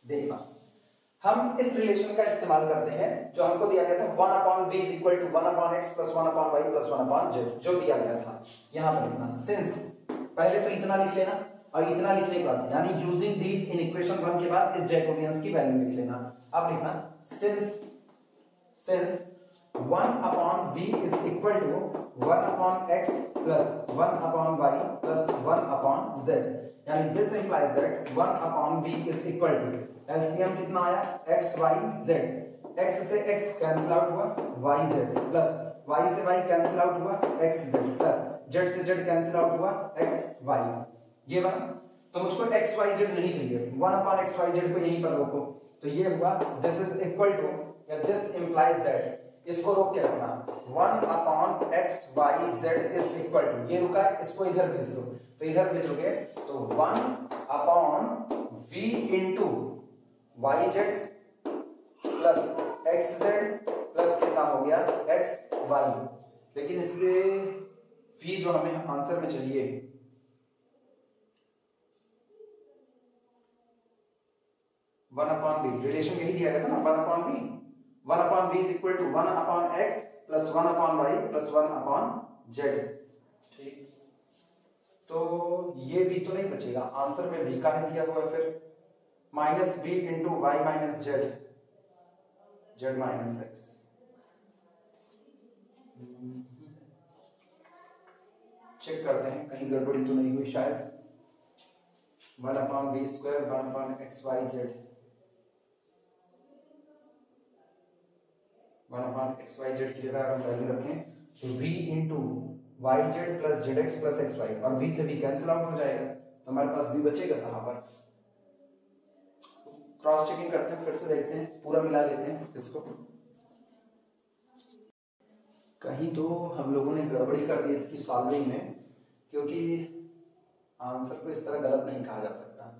देखना हम इस रिलेशन का इस्तेमाल करते हैं जो हमको दिया गया था one upon v is equal to one upon x plus one upon y plus one upon z जो दिया गया था यहाँ पर लिखना सिंस पहले तो इतना लिख लेना और इतना लिखने के बाद यानी using this in equation one के बाद इस जैकोबियंस की वैल्यू लिख लेना अब लिखना since since one upon v is equal to one upon x plus one upon y plus one upon z यानी this implies that one upon v is equal to LCM कितना आया x Y Z x से x cancel out हुआ y Z plus y से Y cancel out हुआ x z plus z से Z cancel out हुआ x Y ये बना तो मुझको एक्स वाई जेड नहीं चाहिए one upon x y z को यहीं पर रोको तो ये हुआ दिस इज इक्वल टू या दिस इंप्लाइज दैट इसको रोक के रखना one upon x y z is equal to ये रुका इसको इधर भेज दो तो इधर भेजोगे तो one upon v to y z plus x z plus कितना हो गया एक्स वाई लेकिन इसलिए फी जो हमें आंसर में चाहिए वन अपॉन बी रिलेशन यही दिया गया था ना one upon v one upon v is equal to one upon x plus one upon y plus one upon z ठीक तो ये बी तो नहीं बचेगा आंसर में बी का है दिया हुआ फिर minus v into y minus z z minus x check करते हैं कहीं गड़बड़ी तो नहीं हुई शायद one upon v square one upon x y z one upon x y z की जगह अगर हम वैल्यू रखें तो v into y z plus z x plus x y और वी से भी कैंसिल आउट हो जाएगा तो हमारे पास वी बचेगा कहाँ पर क्रॉस चेकिंग करते हैं फिर से देखते हैं पूरा मिला देते हैं इसको कहीं तो हम लोगों ने गड़बड़ी कर दी इसकी सॉल्विंग में क्योंकि आंसर को इस तरह गलत नहीं कहा जा सकता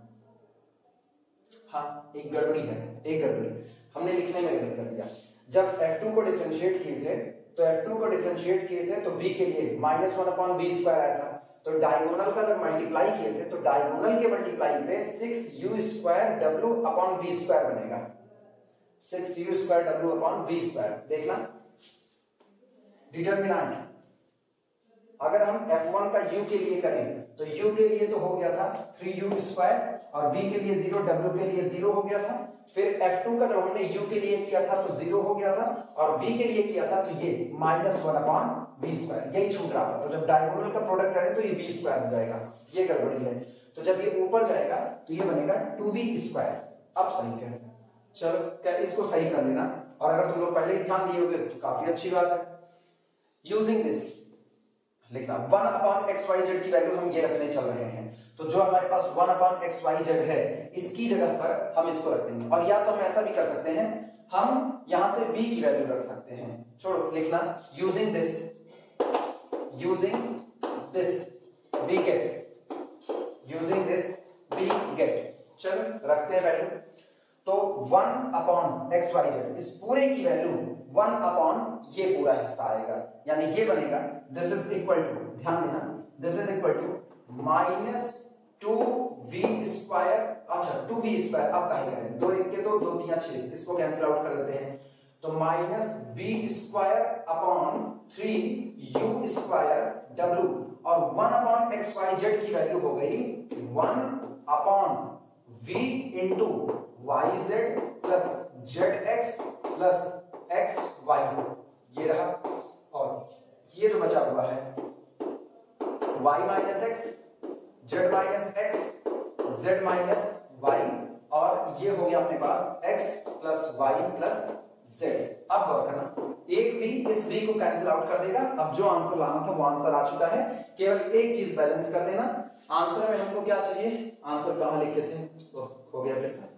हाँ एक गड़बड़ी है एक गड़बड़ी हमने लिखने में गलत कर दिया जब F2 को डिफ्रेंशिएट किए थे तो F2 को डिफ्रेंशिएट किए थे तो V के लिए minus one upon v square आया था तो डायगोनल का जब मल्टीप्लाई किए थे तो डायगोनल के मल्टीप्लाई पे six you square W upon we square बनेगा six you square W upon we square देखना डिटर्मिनाट अगर हम F1 का U के लिए करें तो U के लिए तो हो गया था थ्री यू स्क्वायर और V के लिए जीरो W के लिए जीरो हो गया था फिर F2 का जब हमने U के लिए किया था तो जीरो हो गया था और V के लिए किया था तो ये minus one upon v square यही छूट रहा था तो जब डायगोनल का प्रोडक्ट करें तो ये बी स्क्वायर हो जाएगा ये गड़बड़ी है तो जब ये ऊपर जाएगा तो ये बनेगा टू बी स्क्वायर अब सही कह चलो क्या इसको सही कर लेना और अगर तुम लोग पहले ही ध्यान दिए होगे तो काफी अच्छी बात है यूजिंग दिस लिखना one upon x y z की वैल्यू हम ये रखने चल रहे हैं तो जो हमारे पास one upon x y z है इसकी जगह पर हम इसको रख देंगे और या तो हम ऐसा भी कर सकते हैं हम यहां से v की वैल्यू रख सकते हैं छोड़ो लिखना using this using this we get using this we get चलो रखते हैं वैल्यू तो one upon x y z इस पूरे की वैल्यू वन अपॉन ये पूरा हिस्सा आएगा यानी ये बनेगा दिस इज इक्वल टू ध्यान देना this is equal to minus two v square अच्छा टू वी स्क्वायर अब कहीं करें दो एक के दो दो तीन छह इसको कैंसिल आउट कर देते हैं तो minus v square upon three u square W और one upon x y z की वैल्यू हो गई one upon v into y z plus z x plus x y ये रहा और ये जो बचा हुआ है y minus x z minus x z minus y और ये हो गया अपने पास x plus y plus z अब गौर करना एक भी इस बी को कैंसिल आउट कर देगा अब जो आंसर लाना था वो आंसर आ चुका है केवल एक चीज बैलेंस कर देना आंसर में हमको क्या चाहिए आंसर कहाँ लिखे थे तो हो गया फिर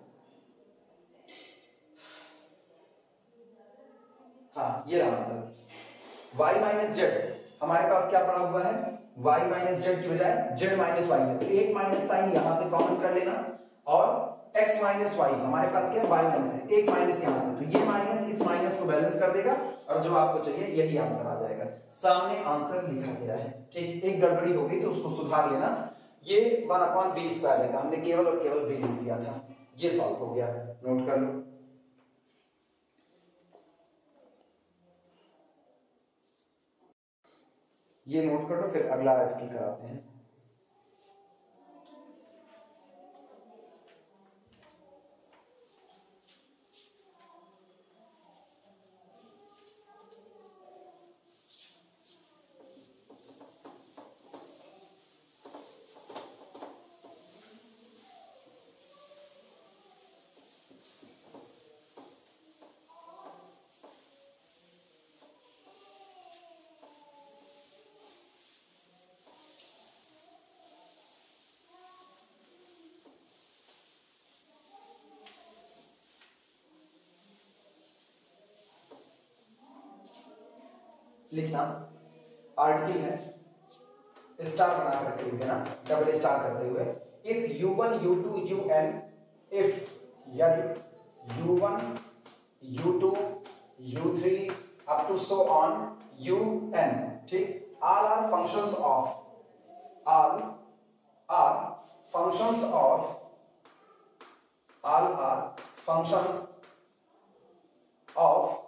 हाँ ये आंसर वाई माइनस जेड हमारे पास क्या पड़ा हुआ है y माइनस जेड की बजाय जेड माइनस वाई है तो एक माइनस साइन यहां से कॉमन कर लेना और x माइनस वाई हमारे पास क्या है y माइनस है एक माइनस यहां से तो ये माइनस इस माइनस को बैलेंस कर देगा और जो आपको चाहिए यही आंसर आ जाएगा सामने आंसर लिखा गया है ठीक एक गड़बड़ी हो गई तो उसको सुधार लेना ये वन अपॉन बी स्क्वायर हमने केवल और केवल बी लिख दिया था ये सॉल्व हो गया नोट कर लो ये नोट करो फिर अगला आर्टिकल कराते हैं लिखना आर्टिकल में स्टार बना करके लिख देना डबल स्टार करते हुए if u one u two u n if यदि u one u two u three up to so on u n ठीक all are functions of all are functions of all are functions of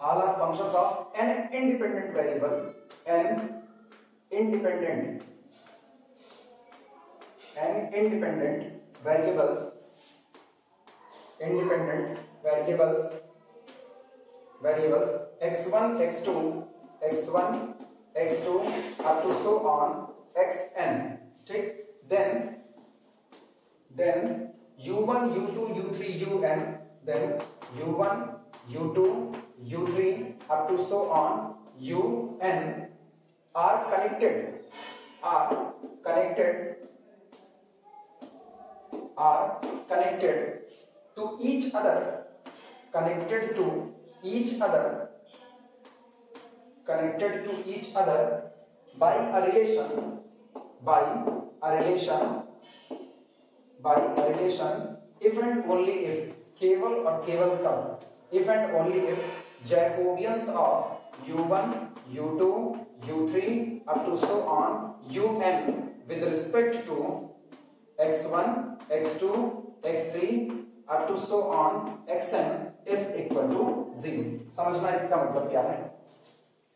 all are functions of an independent variable an independent an independent variables independent variables variables x1 x2 x1 x2 up to so on xn take then then u1 u2 u3 un then u1 u2 uterine up to so on un are connected are connected are connected to each other connected to each other connected to each other by a relation by a relation by a relation if and only if केवल और केवल तब if and only if jacobians of u one u two u three up to so on u n with respect to x one x two x three up to so on x n is equal to zero समझना इसका मतलब क्या है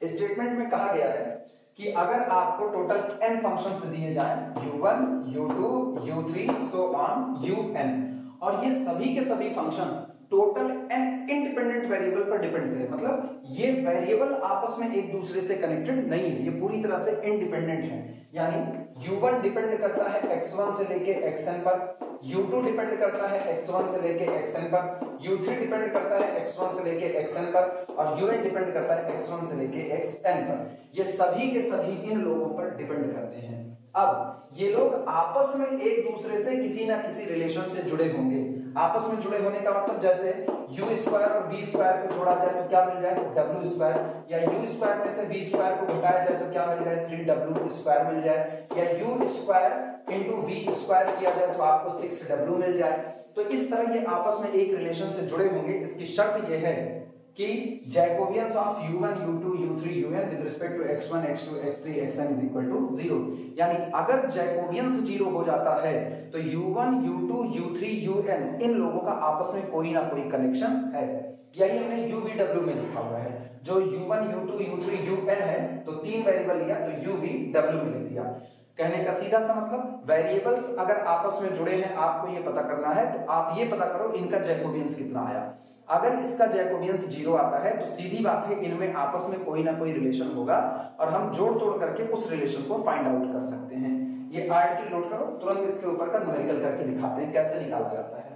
statement में कहा गया है कि अगर आपको टोटल एन फंक्शन दिए जाए u one u two u three so on u n और ये सभी के सभी function total and independent variable पर डिपेंड करे मतलब ये वेरिएबल आपस में एक दूसरे से कनेक्टेड नहीं है ये पूरी तरह से इंडिपेंडेंट है यानी u1 डिपेंड करता है x1 से लेके xn पर u2 डिपेंड करता है x1 से लेके xn पर u3 डिपेंड करता है x1 से लेके xn पर और un डिपेंड करता है x1 से लेके xn पर ये सभी के सभी इन लोगों पर डिपेंड करते हैं अब ये लोग आपस में एक दूसरे से किसी ना किसी रिलेशन से जुड़े होंगे आपस में जुड़े होने का मतलब जैसे यू स्क्वायर और वी स्क्वायर को जोड़ा जाए तो क्या मिल जाए डब्ल्यू स्क्वायर या यू स्क्वायर में से वी स्क्वायर को घटाया जाए तो क्या मिल जाए थ्री डब्ल्यू स्क्वायर मिल जाए या u square into v square किया जाए तो आपको सिक्स डब्ल्यू मिल जाए तो इस तरह ये आपस में एक रिलेशन से जुड़े होंगे इसकी शर्त यह है कि jacobians of u1 u2 u3 un with respect to x1 x2 x3 xn is equal to 0 यानी अगर जैकोबियंस जीरो हो जाता है तो u1 u2 u3 un इन लोगों का आपस में कोई ना कोई कनेक्शन है यही हमने uvw में लिखा हुआ है जो u1 u2 u3 un है तो तीन वेरिएबल लिया तो uvw में लिख दिया कहने का सीधा सा मतलब वेरिएबल्स अगर आपस में जुड़े हैं आपको ये पता करना है तो आप ये पता करो इनका जैकोबियंस कितना आया अगर इसका जैकोबियंस जीरो आता है तो सीधी बात है इनमें आपस में कोई ना कोई रिलेशन होगा और हम जोड़ तोड़ करके उस रिलेशन को फाइंड आउट कर सकते हैं ये आर टी नोट करो तुरंत इसके ऊपर का न्यूमेरिकल करके दिखाते हैं कैसे निकाला जाता है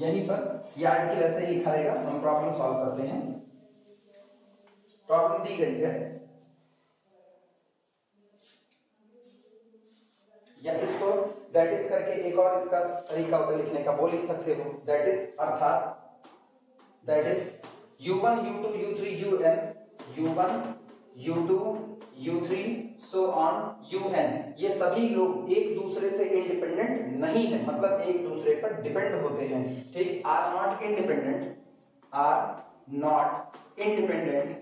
यहीं पर ये आर्टिकल ऐसे ही लिखा रहेगा हम प्रॉब्लम सॉल्व करते हैं प्रॉब्लम दी गई है या इसको दैट इज करके एक और इसका तरीका होता लिखने का वो लिख सकते हो दैट इज अर्थात that is u one u two u three u n u one u two u three so on u n ये सभी लोग एक दूसरे से इंडिपेंडेंट नहीं है मतलब एक दूसरे पर डिपेंड होते हैं ठीक are not independent are not independent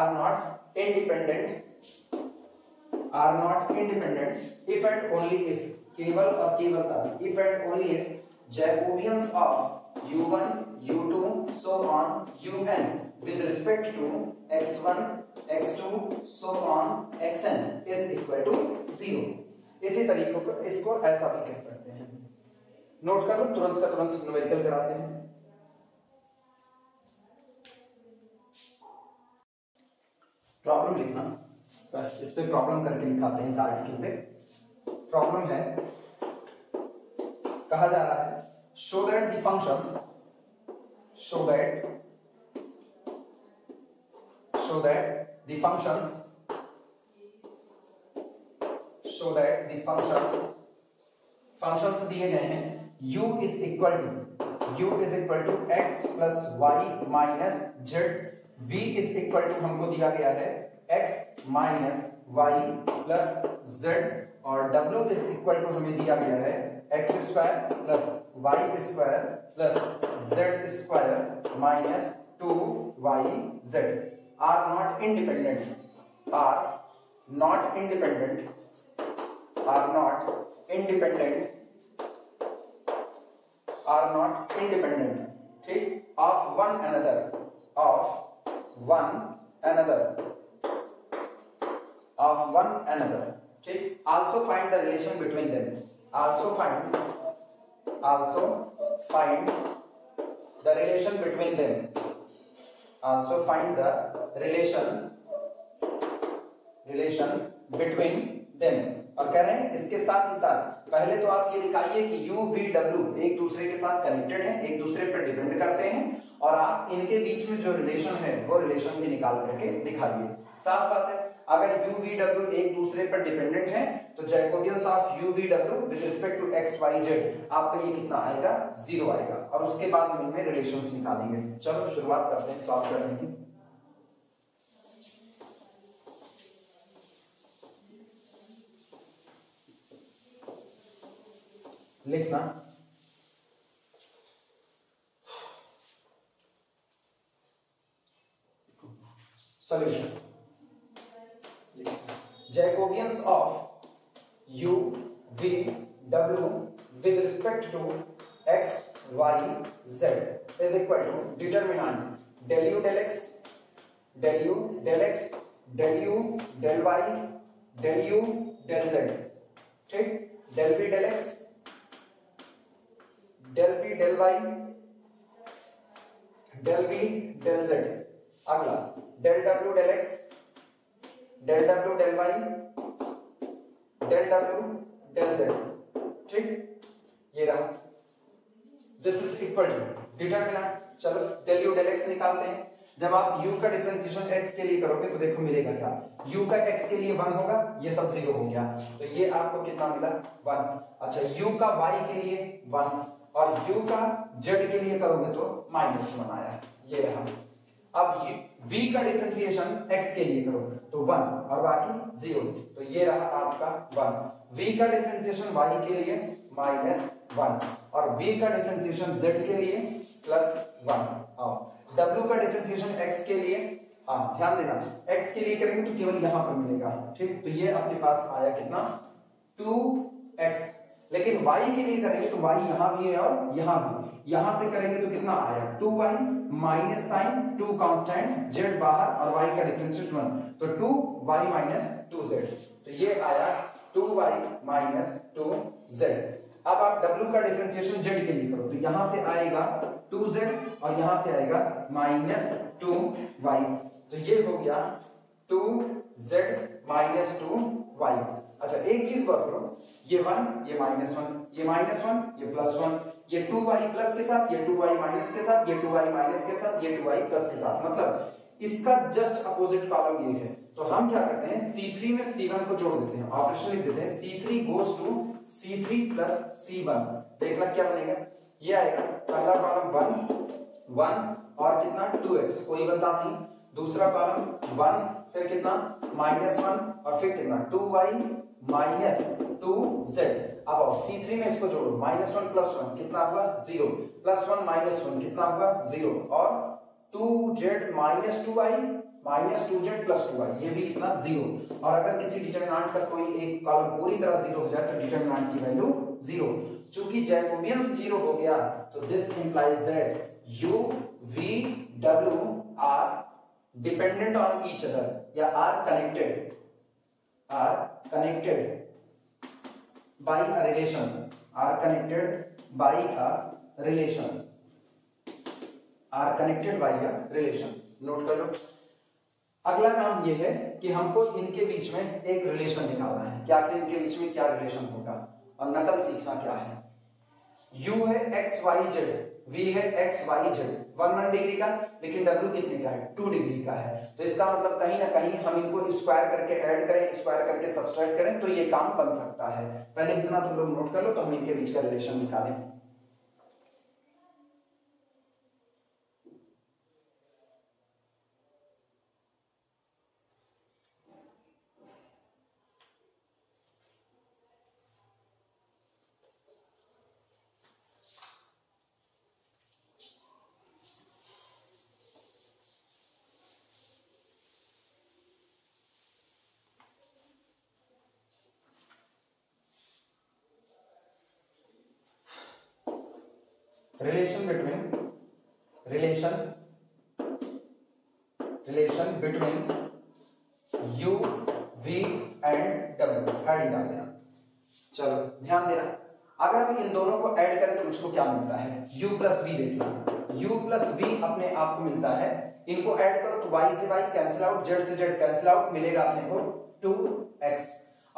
are not independent are not independent if and only if केवल और केवल तब if and only if Jacobians of u1 u2 so on un with respect to x1 x2 so on xn is equal to 0 इसी तरीके को इसको ऐसा भी कह सकते हैं नोट कर तुरंत का तुरंत न्यूमेरिकल कराते हैं प्रॉब्लम लिखना इस पे प्रॉब्लम करके दिखाते हैं इस आर्टिकल पे प्रॉब्लम है कहा जा रहा है show that the functions show that show that the functions show that the functions functions दिए गए हैं u is equal to u is equal to x plus y minus z v is equal to हमको दिया गया है x minus y plus z और W is equal to हमें दिया गया है x square plus y square plus z square minus two y z are not independent are not independent are not independent are not independent ठीक of one another of one another of one another ठीक also find the relation between them also find also find the relation between them also find the relation relation between them और कह रहे हैं इसके साथ ही साथ पहले तो आप ये दिखाइए कि U V W एक दूसरे के साथ कनेक्टेड हैं एक दूसरे पर डिपेंड करते हैं और आप इनके बीच में जो रिलेशन है वो रिलेशन भी निकाल करके दिखाइए साफ बात है अगर यू वी डब्ल्यू एक दूसरे पर डिपेंडेंट है तो Jacobians of you V W with respect to x y z आपका ये कितना आएगा जीरो आएगा और उसके बाद हम इनमें रिलेशन निकालेंगे चलो शुरुआत करते हैं सॉल्व करने की लिखना solution Jacobians of U V W with respect to X Y Z is equal to determinant del U del X del U del X del U del Y del U del Z ठीक del B del X del B del Y del B del Z अगला del W del X del W del Y del W del Z ठीक ये रहा this is equal to determinant चलो del you del x निकालते हैं जब आप u का डिफरेंशिएशन x के लिए करोगे तो देखो मिलेगा क्या u का x के लिए 1 होगा ये सब जीरो हो गया तो ये आपको कितना मिला 1 अच्छा u का y के लिए 1 और u का z के लिए करोगे तो माइनस वन आया ये रहा अब v का डिफरेंशिएशन x के लिए करोगे तो वन और बाकी जीरो तो ये रहा आपका वन v का डिफ्रेंसिएशन y के लिए माइनस वन और v का डिफ्रेंसिएशन z के लिए प्लस वन और w का डिफ्रेंसिएशन x के लिए हाँ ध्यान देना x के लिए करेंगे तो केवल यहां पर मिलेगा ठीक तो ये अपने पास आया कितना टू एक्स लेकिन y के लिए करेंगे तो y यहां भी है और यहां भी यहां से करेंगे तो कितना आया two y minus sign two constant z बाहर और वाई का डिफरेंशिएट वन तो two y minus two z तो ये आया two y minus two z अब आप w का डिफरेंशिएशन z के लिए करो तो यहां से आएगा 2z और यहां से आएगा माइनस टू वाई तो ये हो गया 2z माइनस टू वाई अच्छा एक चीज बात करो ये वन ये माइनस वन ये माइनस वन ये प्लस वन ये टू वाई प्लस के साथ ये टू वाई माइनस के साथ ये टू वाई माइनस के साथ ये टू वाई प्लस के साथ मतलब इसका जस्ट अपोजिट कॉलम ये है तो हम क्या करते हैं सी थ्री में सी वन को जोड़ देते हैं ऑपरेशन लिख देते हैं C three goes to C three plus C one देखना क्या बनेगा ये आएगा पहला कॉलम वन वन और कितना टू एक्स कोई बदलाव नहीं दूसरा कॉलम वन फिर कितना माइनस वन और फिर कितना two y minus two z अब आओ सी थ्री में इसको जोड़ो माइनस वन प्लस वन कितना हुआ zero plus one minus one कितना हुआ जीरो और two z minus two i minus two z plus two i ये भी इतना जीरो और अगर किसी डिटरमिनेंट का कोई एक कॉलम पूरी तरह जीरो हो जाए तो डिटरमिनेंट की वैल्यू जीरो चूंकि जैकोबियंस जीरो हो गया तो this implies that u v W are dependent on each other या are connected are connected by a relation are connected by a relation are connected by a relation note कर लो अगला काम यह है कि हमको इनके बीच में एक रिलेशन निकालना है कि आखिर इनके बीच में क्या रिलेशन होगा और नकल सीखना क्या है यू है एक्स वाई जेड वी है x y z one one degree का लेकिन W कितने का है टू डिग्री का है तो इसका मतलब कहीं ना कहीं हम इनको स्क्वायर करके ऐड करें स्क्वायर करके सब्सट्रैक्ट करें तो ये काम बन सकता है पहले इतना तुम तो लोग नोट कर लो तो हम इनके बीच का रिलेशन निकालें इन दोनों को ऐड करें तो मुझको क्या मिलता है u प्लस वी देख लो u प्लस वी अपने आप को मिलता है इनको ऐड करो तो वाई से वाई कैंसिल आउट जेड से जेड कैंसिल आउट मिलेगा अपने को टू एक्स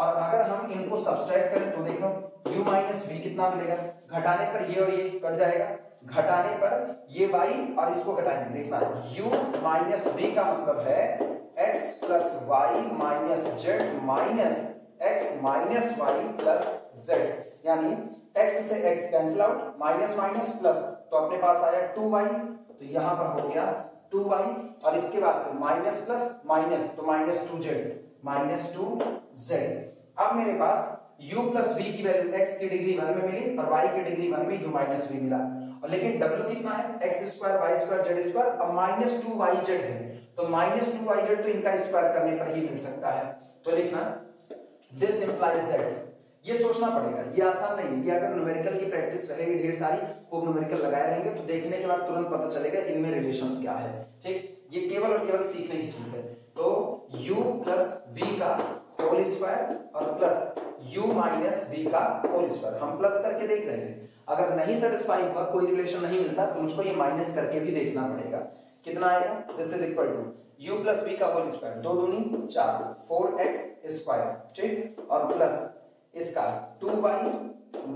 और अगर हम इनको सब्सट्रैक्ट करें तो देखो u माइनस वी कितना मिलेगा घटाने पर ये और ये कट जाएगा घटाने पर ये वाई और इसको घटाने देखना u माइनस वी का मतलब है x plus y minus z minus x minus y plus z यानी x से x cancel out minus minus plus तो अपने पास आया टू वाई तो यहां पर हो गया टू वाई और इसके बाद फिर माइनस प्लस माइनस तो minus two z minus two z अब मेरे पास u प्लस वी की वैल्यू x की डिग्री वन में मिली और y की डिग्री वन में u माइनस वी मिला और लेकिन w कितना है x square y square z square अब माइनस टू वाई जेड है तो माइनस टू वाई जेड तो इनका स्क्वायर करने पर ही मिल सकता है तो लिखना दिस इंप्लाइज दैट ये सोचना पड़ेगा ये आसान नहीं है ये अगर न्यूमेरिकल की प्रैक्टिस रहेगी ढेर सारी खूब न्यूमेरिकल लगाए रहेंगे तो देखने के बाद तुरंत पता चलेगा इनमें रिलेशन क्या है ठीक ये केवल और केवल सीखने की चीज है तो u प्लस बी का होल स्क्वायर और प्लस u माइनस बी का होल स्क्वायर हम प्लस करके देख रहे हैं अगर नहीं सेटिस्फाई हुआ कोई रिलेशन नहीं मिलता तो मुझको ये माइनस करके भी देखना पड़ेगा कितना आएगा this is equal to u plus b का होल स्क्वायर दो दूनी चार फोर एक्स स्क्वायर ठीक और प्लस इसका two y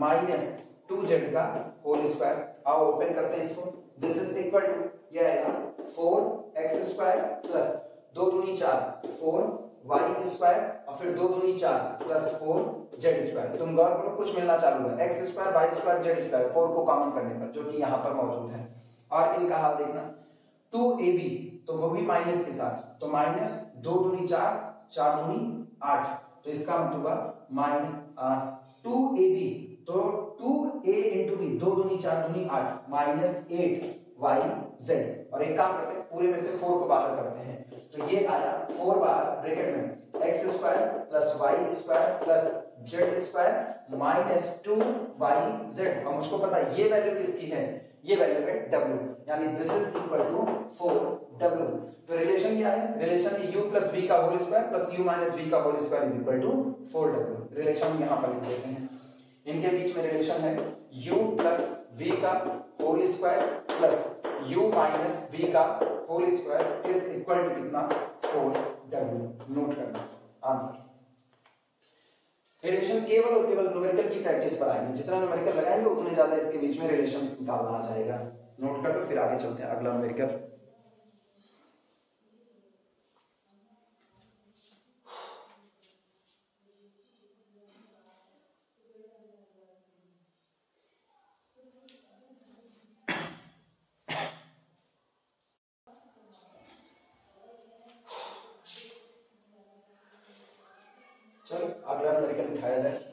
minus two z का होल स्क्वायर आओ ओपन करते हैं इसको दिस इज इक्वल टू ये आएगा फोर एक्स स्क्वायर प्लस दो दूनी चार फोर वाई स्क्वायर और फिर दो दूनी चार प्लस फोर जेड स्क्वायर तुम गौर करो कुछ मिलना चालू है x square y square z square four को कॉमन करने पर जो कि यहाँ पर मौजूद है और इनका हाल देखना टू ए बी तो वो भी माइनस के साथ तो माइनस दो दूनी चार चार दूनी आठ तो इसका मतलब माइनस टू ए बी तो टू ए इंटू बी दो दूनी चार दूनी आठ माइनस एट वाई जेड और एक काम करते हैं पूरे में से फोर को बाहर करते हैं तो ये आया फोर बाहर ब्रेकेट में x square plus y square plus z square minus two y z और मुझको पता है ये वैल्यू किसकी है ये वैल्यू है डब्ल्यू यानी this is equal to four W तो रिलेशन क्या है रिलेशन है u प्लस वी का whole square plus u minus v का whole square is equal to four W relation यहां पर लिख देते हैं इनके बीच में रिलेशन है u प्लस v का whole square plus u minus v का whole square is equal to कितना 4w नोट करना आंसर रिलेशन केवल और केवल न्यूमेरिकल की प्रैक्टिस पर आएंगे जितना न्यूमेरिकल लगाएंगे उतने ज्यादा इसके बीच में रिलेशन निकालना आ जाएगा नोट कर लो फिर आगे चलते हैं अगला न्यूमेरिकल चलो अगला न्यूमेरिकल उठाया जाए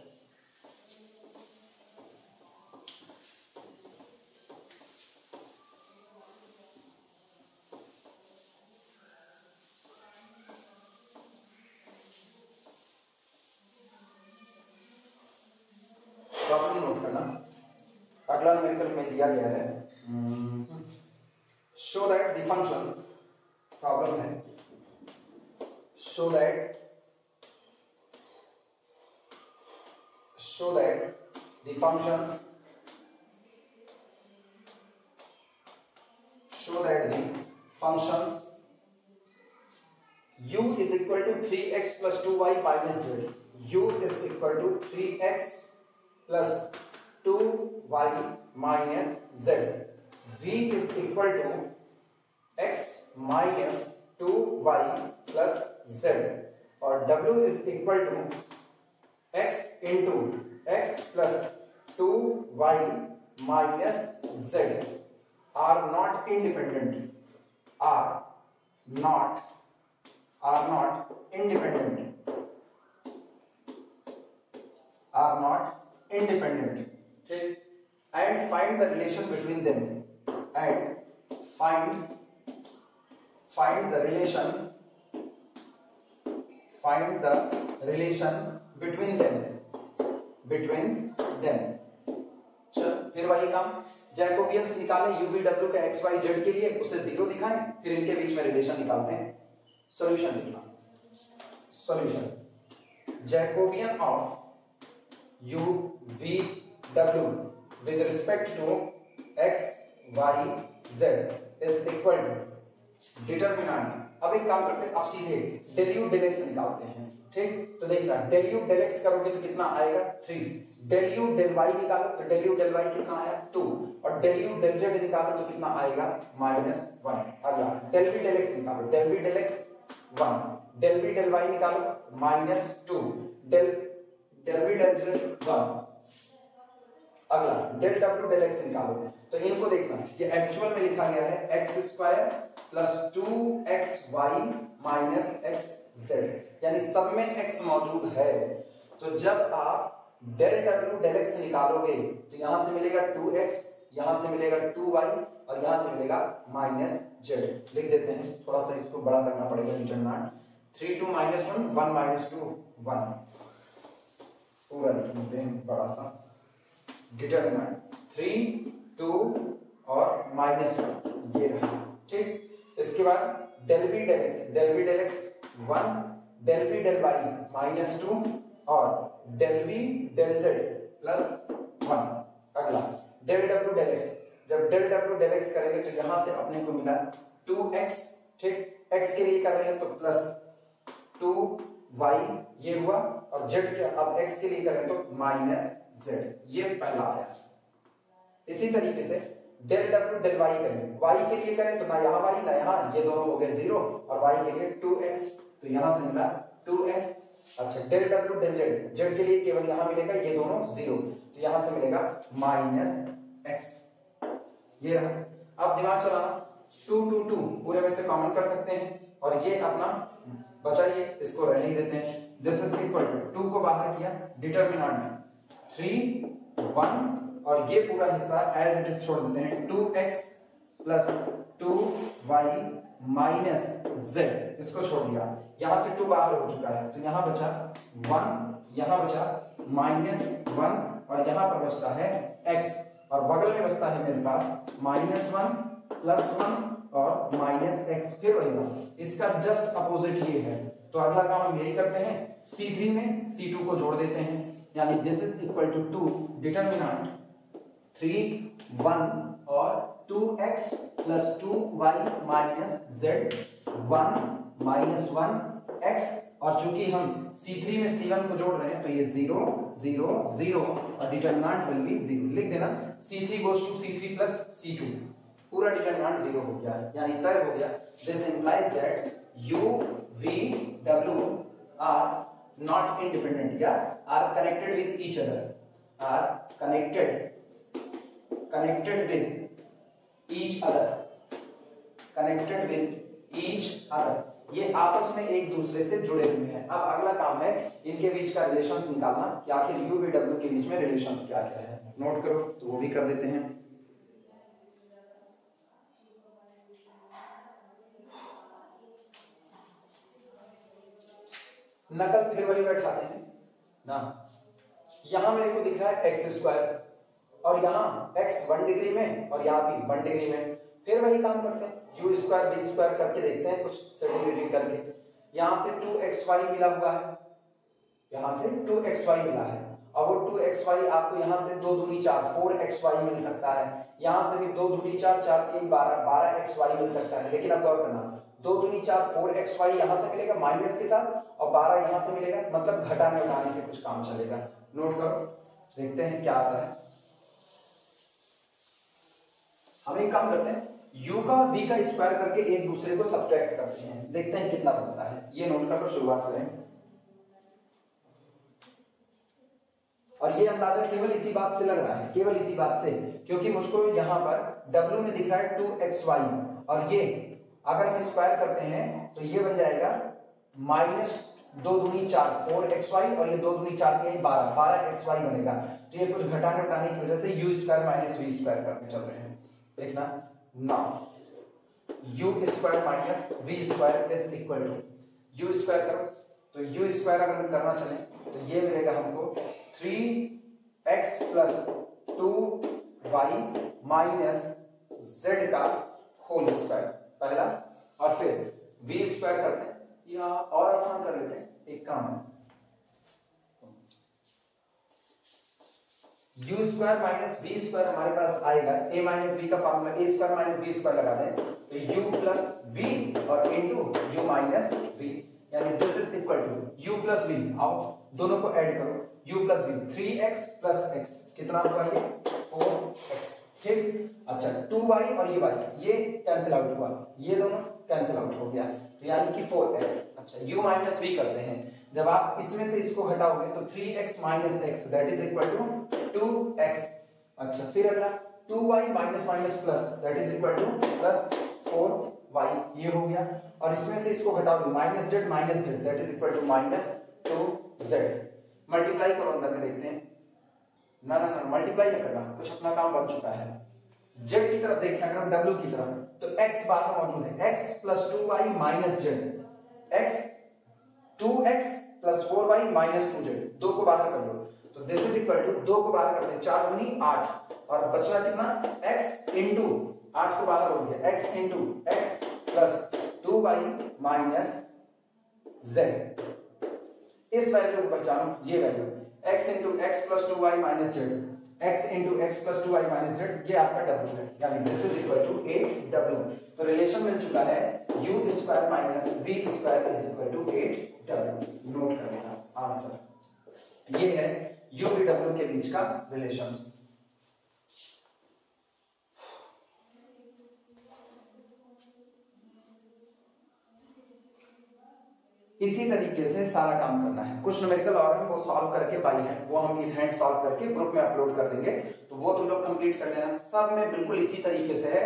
2y minus z, u is equal to 3x plus 2y minus z, v is equal to x minus 2y plus z, aur w is equal to x into x plus 2y minus z are not independent. are not independent ठीक and find the relation between them and find find the relation find the relation between them between them चल फिर वही काम Jacobians निकालें U V W के X Y Z के लिए उसे जीरो दिखाएं फिर इनके बीच में रिलेशन निकालते हैं सॉल्यूशन लिखना solution Jacobian of u v w with respect to x y z is equal to determinant अब एक काम करते हैं आप सीधे डेल यू डेल एक्स निकालते हैं ठीक तो देखना डेल यू डेल एक्स करोगे तो कितना आएगा three del u del y निकालो तो डेल यू डेल वाई कितना आया टू और डेल यू डेल जेड निकालो तो कितना आएगा माइनस वन अगला डेल वी डेल एक्स निकालो del v del x one del v del y निकालो minus two del del v del one अगला डेल डब्ल्यू डेल एक्स निकालो तो इनको देखना ये एक्चुअल में लिखा गया है x square plus two x y minus x z यानी सब में एक्स मौजूद है तो जब आप डेल डब्ल्यू डेल एक्स निकालोगे तो यहां से मिलेगा टू एक्स यहां से मिलेगा टू वाई और यहां से मिलेगा माइनस जेड लिख देते हैं थोड़ा सा इसको बड़ा करना पड़ेगा three two minus one one minus two one पूरा लिखेंगे बड़ा सा डिटरमिनेंट थ्री टू और माइनस वन ये रहा ठीक इसके बाद del v del x del v del x one del v del y minus two और del v del z plus one अगला डेल डब्ल्यू डेल एक्स जब डेल डब्ल्यू डेल एक्स करेंगे तो यहां से अपने को मिला टू एक्स ठीक एक्स के लिए कर रहे हैं तो प्लस टू वाई ये हुआ और जेड के अब एक्स के लिए करें तो माइनस जेड ये पहला आया इसी तरीके से डेल डब्ल्यू डेल वाई करें वाई के लिए करें तो ना यहां वाई ना यहां ये दोनों हो गए जीरो और वाई के लिए टू एक्स तो यहां से मिला टू एक्स अच्छा del W del Z Z के लिए केवल यहां मिलेगा ये दोनों जीरो तो यहां से मिलेगा माइनस एक्स ये रहा अब दिमाग चलाना टू टू टू पूरे में से कॉमन कर सकते हैं और ये अपना बचाइए इसको रहने देते हैं this is equal to two को बाहर किया डिटर्मिनेंट में थ्री वन और ये पूरा हिस्सा एज इट इज छोड़ देते हैं two x plus two y minus z इसको छोड़ दिया यहां से टू बाहर हो चुका है तो यहां बचा वन यहां बचा माइनस वन और यहां पर बचता है एक्स और बगल में बचता है मेरे पास माइनस वन प्लस वन और माइनस एक्स फिर वही इसका जस्ट अपोजिट ये है तो अगला काम हम यही करते हैं C3 में C2 को जोड़ देते हैं यानी this is equal to two determinant three one और two x plus two y minus z one minus one x और चूंकि हम C3 में C1 को जोड़ रहे हैं तो ये जीरो जीरो जीरो और डिटर्मिनाट विल बी जीरो लिख देना C3 three goes to C three plus C two पूरा डिटर्मिनाट जीरो हो गया यानी तय हो गया this implies that u v W are not independent yeah are connected with each other are connected connected with each other connected with each other ये आपस में एक दूसरे से जुड़े हुए हैं अब अगला काम है इनके बीच का रिलेशन निकालना कि आखिर यू बी डब्ल्यू के बीच में रिलेशन क्या क्या है नोट करो तो वो भी कर देते हैं नकल फिर वही बैठा देंगे ना यहां मेरे को दिख रहा है एक्स स्क्वायर और यहां एक्स वन डिग्री में और यहां भी वन डिग्री में फिर वही काम करते हैं यू स्क्वायर बी स्क्वायर करके देखते हैं कुछ सेटिंग करके यहां से टू एक्स वाई मिला हुआ है यहां से टू एक्स वाई मिला है और वो टू एक्स वाई आपको यहां से दो दूनी चार फोर एक्स वाई मिल सकता है यहां से भी दो दूनी चार चार तीन बारह बारह एक्स वाई मिल सकता है लेकिन अब गौर करना दो दूनी चार फोर एक्स वाई यहाँ से मिलेगा माइनस के साथ और बारह यहाँ से मिलेगा मतलब घटाने उठाने से कुछ काम चलेगा नोट करो देखते हैं क्या आता है हम एक काम करते हैं u का v का स्क्वायर करके एक दूसरे को सब्ट्रैक्ट करते हैं देखते हैं कितना बनता है ये नोट करो शुरुआत करें और ये अंदाजा केवल इसी बात से लग रहा है केवल इसी बात से क्योंकि मुझको यहां पर W में दिख रहा है टू एक्स वाई और ये अगर हम स्क्वायर करते हैं तो ये बन जाएगा माइनस दो दूनी चार फोर एक्स वाई और ये दो दूनी चार के बारह बारह एक्स वाई बनेगा तो ये कुछ घटाने घटाने की वजह से u square minus v square करके चल रहे हैं देखना now u square minus v square is equal to u square करो तो यू स्क्वायर अगर हम करना चले तो ये मिलेगा हमको three x plus two y minus z का होल स्क्वायर पहला और फिर वी स्क्वायर करते हैं या और आसान कर लेते हैं एक काम है u square minus b square हमारे पास आएगा ए माइनस बी का formula a square minus b square लगा दें तो यू प्लस बी और इंटू यू माइनस बी यानी this is equal to u plus b आओ दोनों को ऐड करो u plus b three x plus x कितना हुआ ये फोर एक्स ठीक अच्छा टू वाई और ये वाई ये कैंसिल आउट हुआ ये दोनों कैंसिल आउट हो गया तो यानी कि फोर एक्स अच्छा यू माइनस वी करते हैं जब आप इसमें से इसको हटाओगे तो three x minus x that is equal to two x अच्छा फिर अगला two y minus minus plus that is equal to plus four y ये हो गया और इसमें से इसको हटाओगे minus z minus z that is equal to minus two z multiply करो अंदर में देखते हैं ना ना ना मल्टीप्लाई करेगा कुछ अपना काम बन चुका है जेड की तरफ देखें अगर हम डब्ल्यू की तरफ तो एक्स बाहर मौजूद है x plus two y minus z x two x plus four y minus two z दो को बाहर कर लो तो दिस इज इक्वल टू दो को बाहर करते हैं चार गुनी आठ और बचना कितना एक्स इंटू आठ को बाहर हो गया x into x plus two y minus z इस वैल्यू को पहचानो ये value x into x plus 2y minus z x into x plus 2y minus z ये आपका डबल है यानी this is equal to a double तो relation मिल चुका है u square minus v square is equal to eight W note कर लेना आंसर ये है यू वी डब्ल्यू के बीच का रिलेशंस इसी तरीके से सारा काम करना है कुछ न्यूमेरिकल और हम वो सॉल्व करके बाई हैंड वो हम इन हैंड सॉल्व करके ग्रुप में अपलोड कर देंगे तो वो तुम लोग कंप्लीट कर लेना सब में बिल्कुल इसी तरीके से है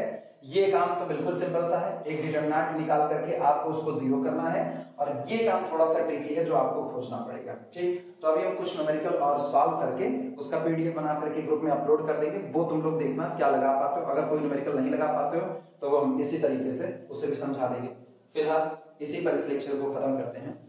ये काम तो बिल्कुल सिंपल सा है एक डिटर्मिनाट निकाल करके आपको उसको जीरो करना है और ये काम थोड़ा सा ट्रिकी है जो आपको खोजना पड़ेगा ठीक तो अभी हम कुछ न्यूमेरिकल और सॉल्व करके उसका पीडीएफ बना करके ग्रुप में अपलोड कर देंगे वो तुम लोग देखना क्या लगा पाते हो अगर कोई न्यूमेरिकल नहीं लगा पाते हो तो हम इसी तरीके से उसे भी समझा देंगे फिलहाल इसी पर इस लेक्चर को खत्म करते हैं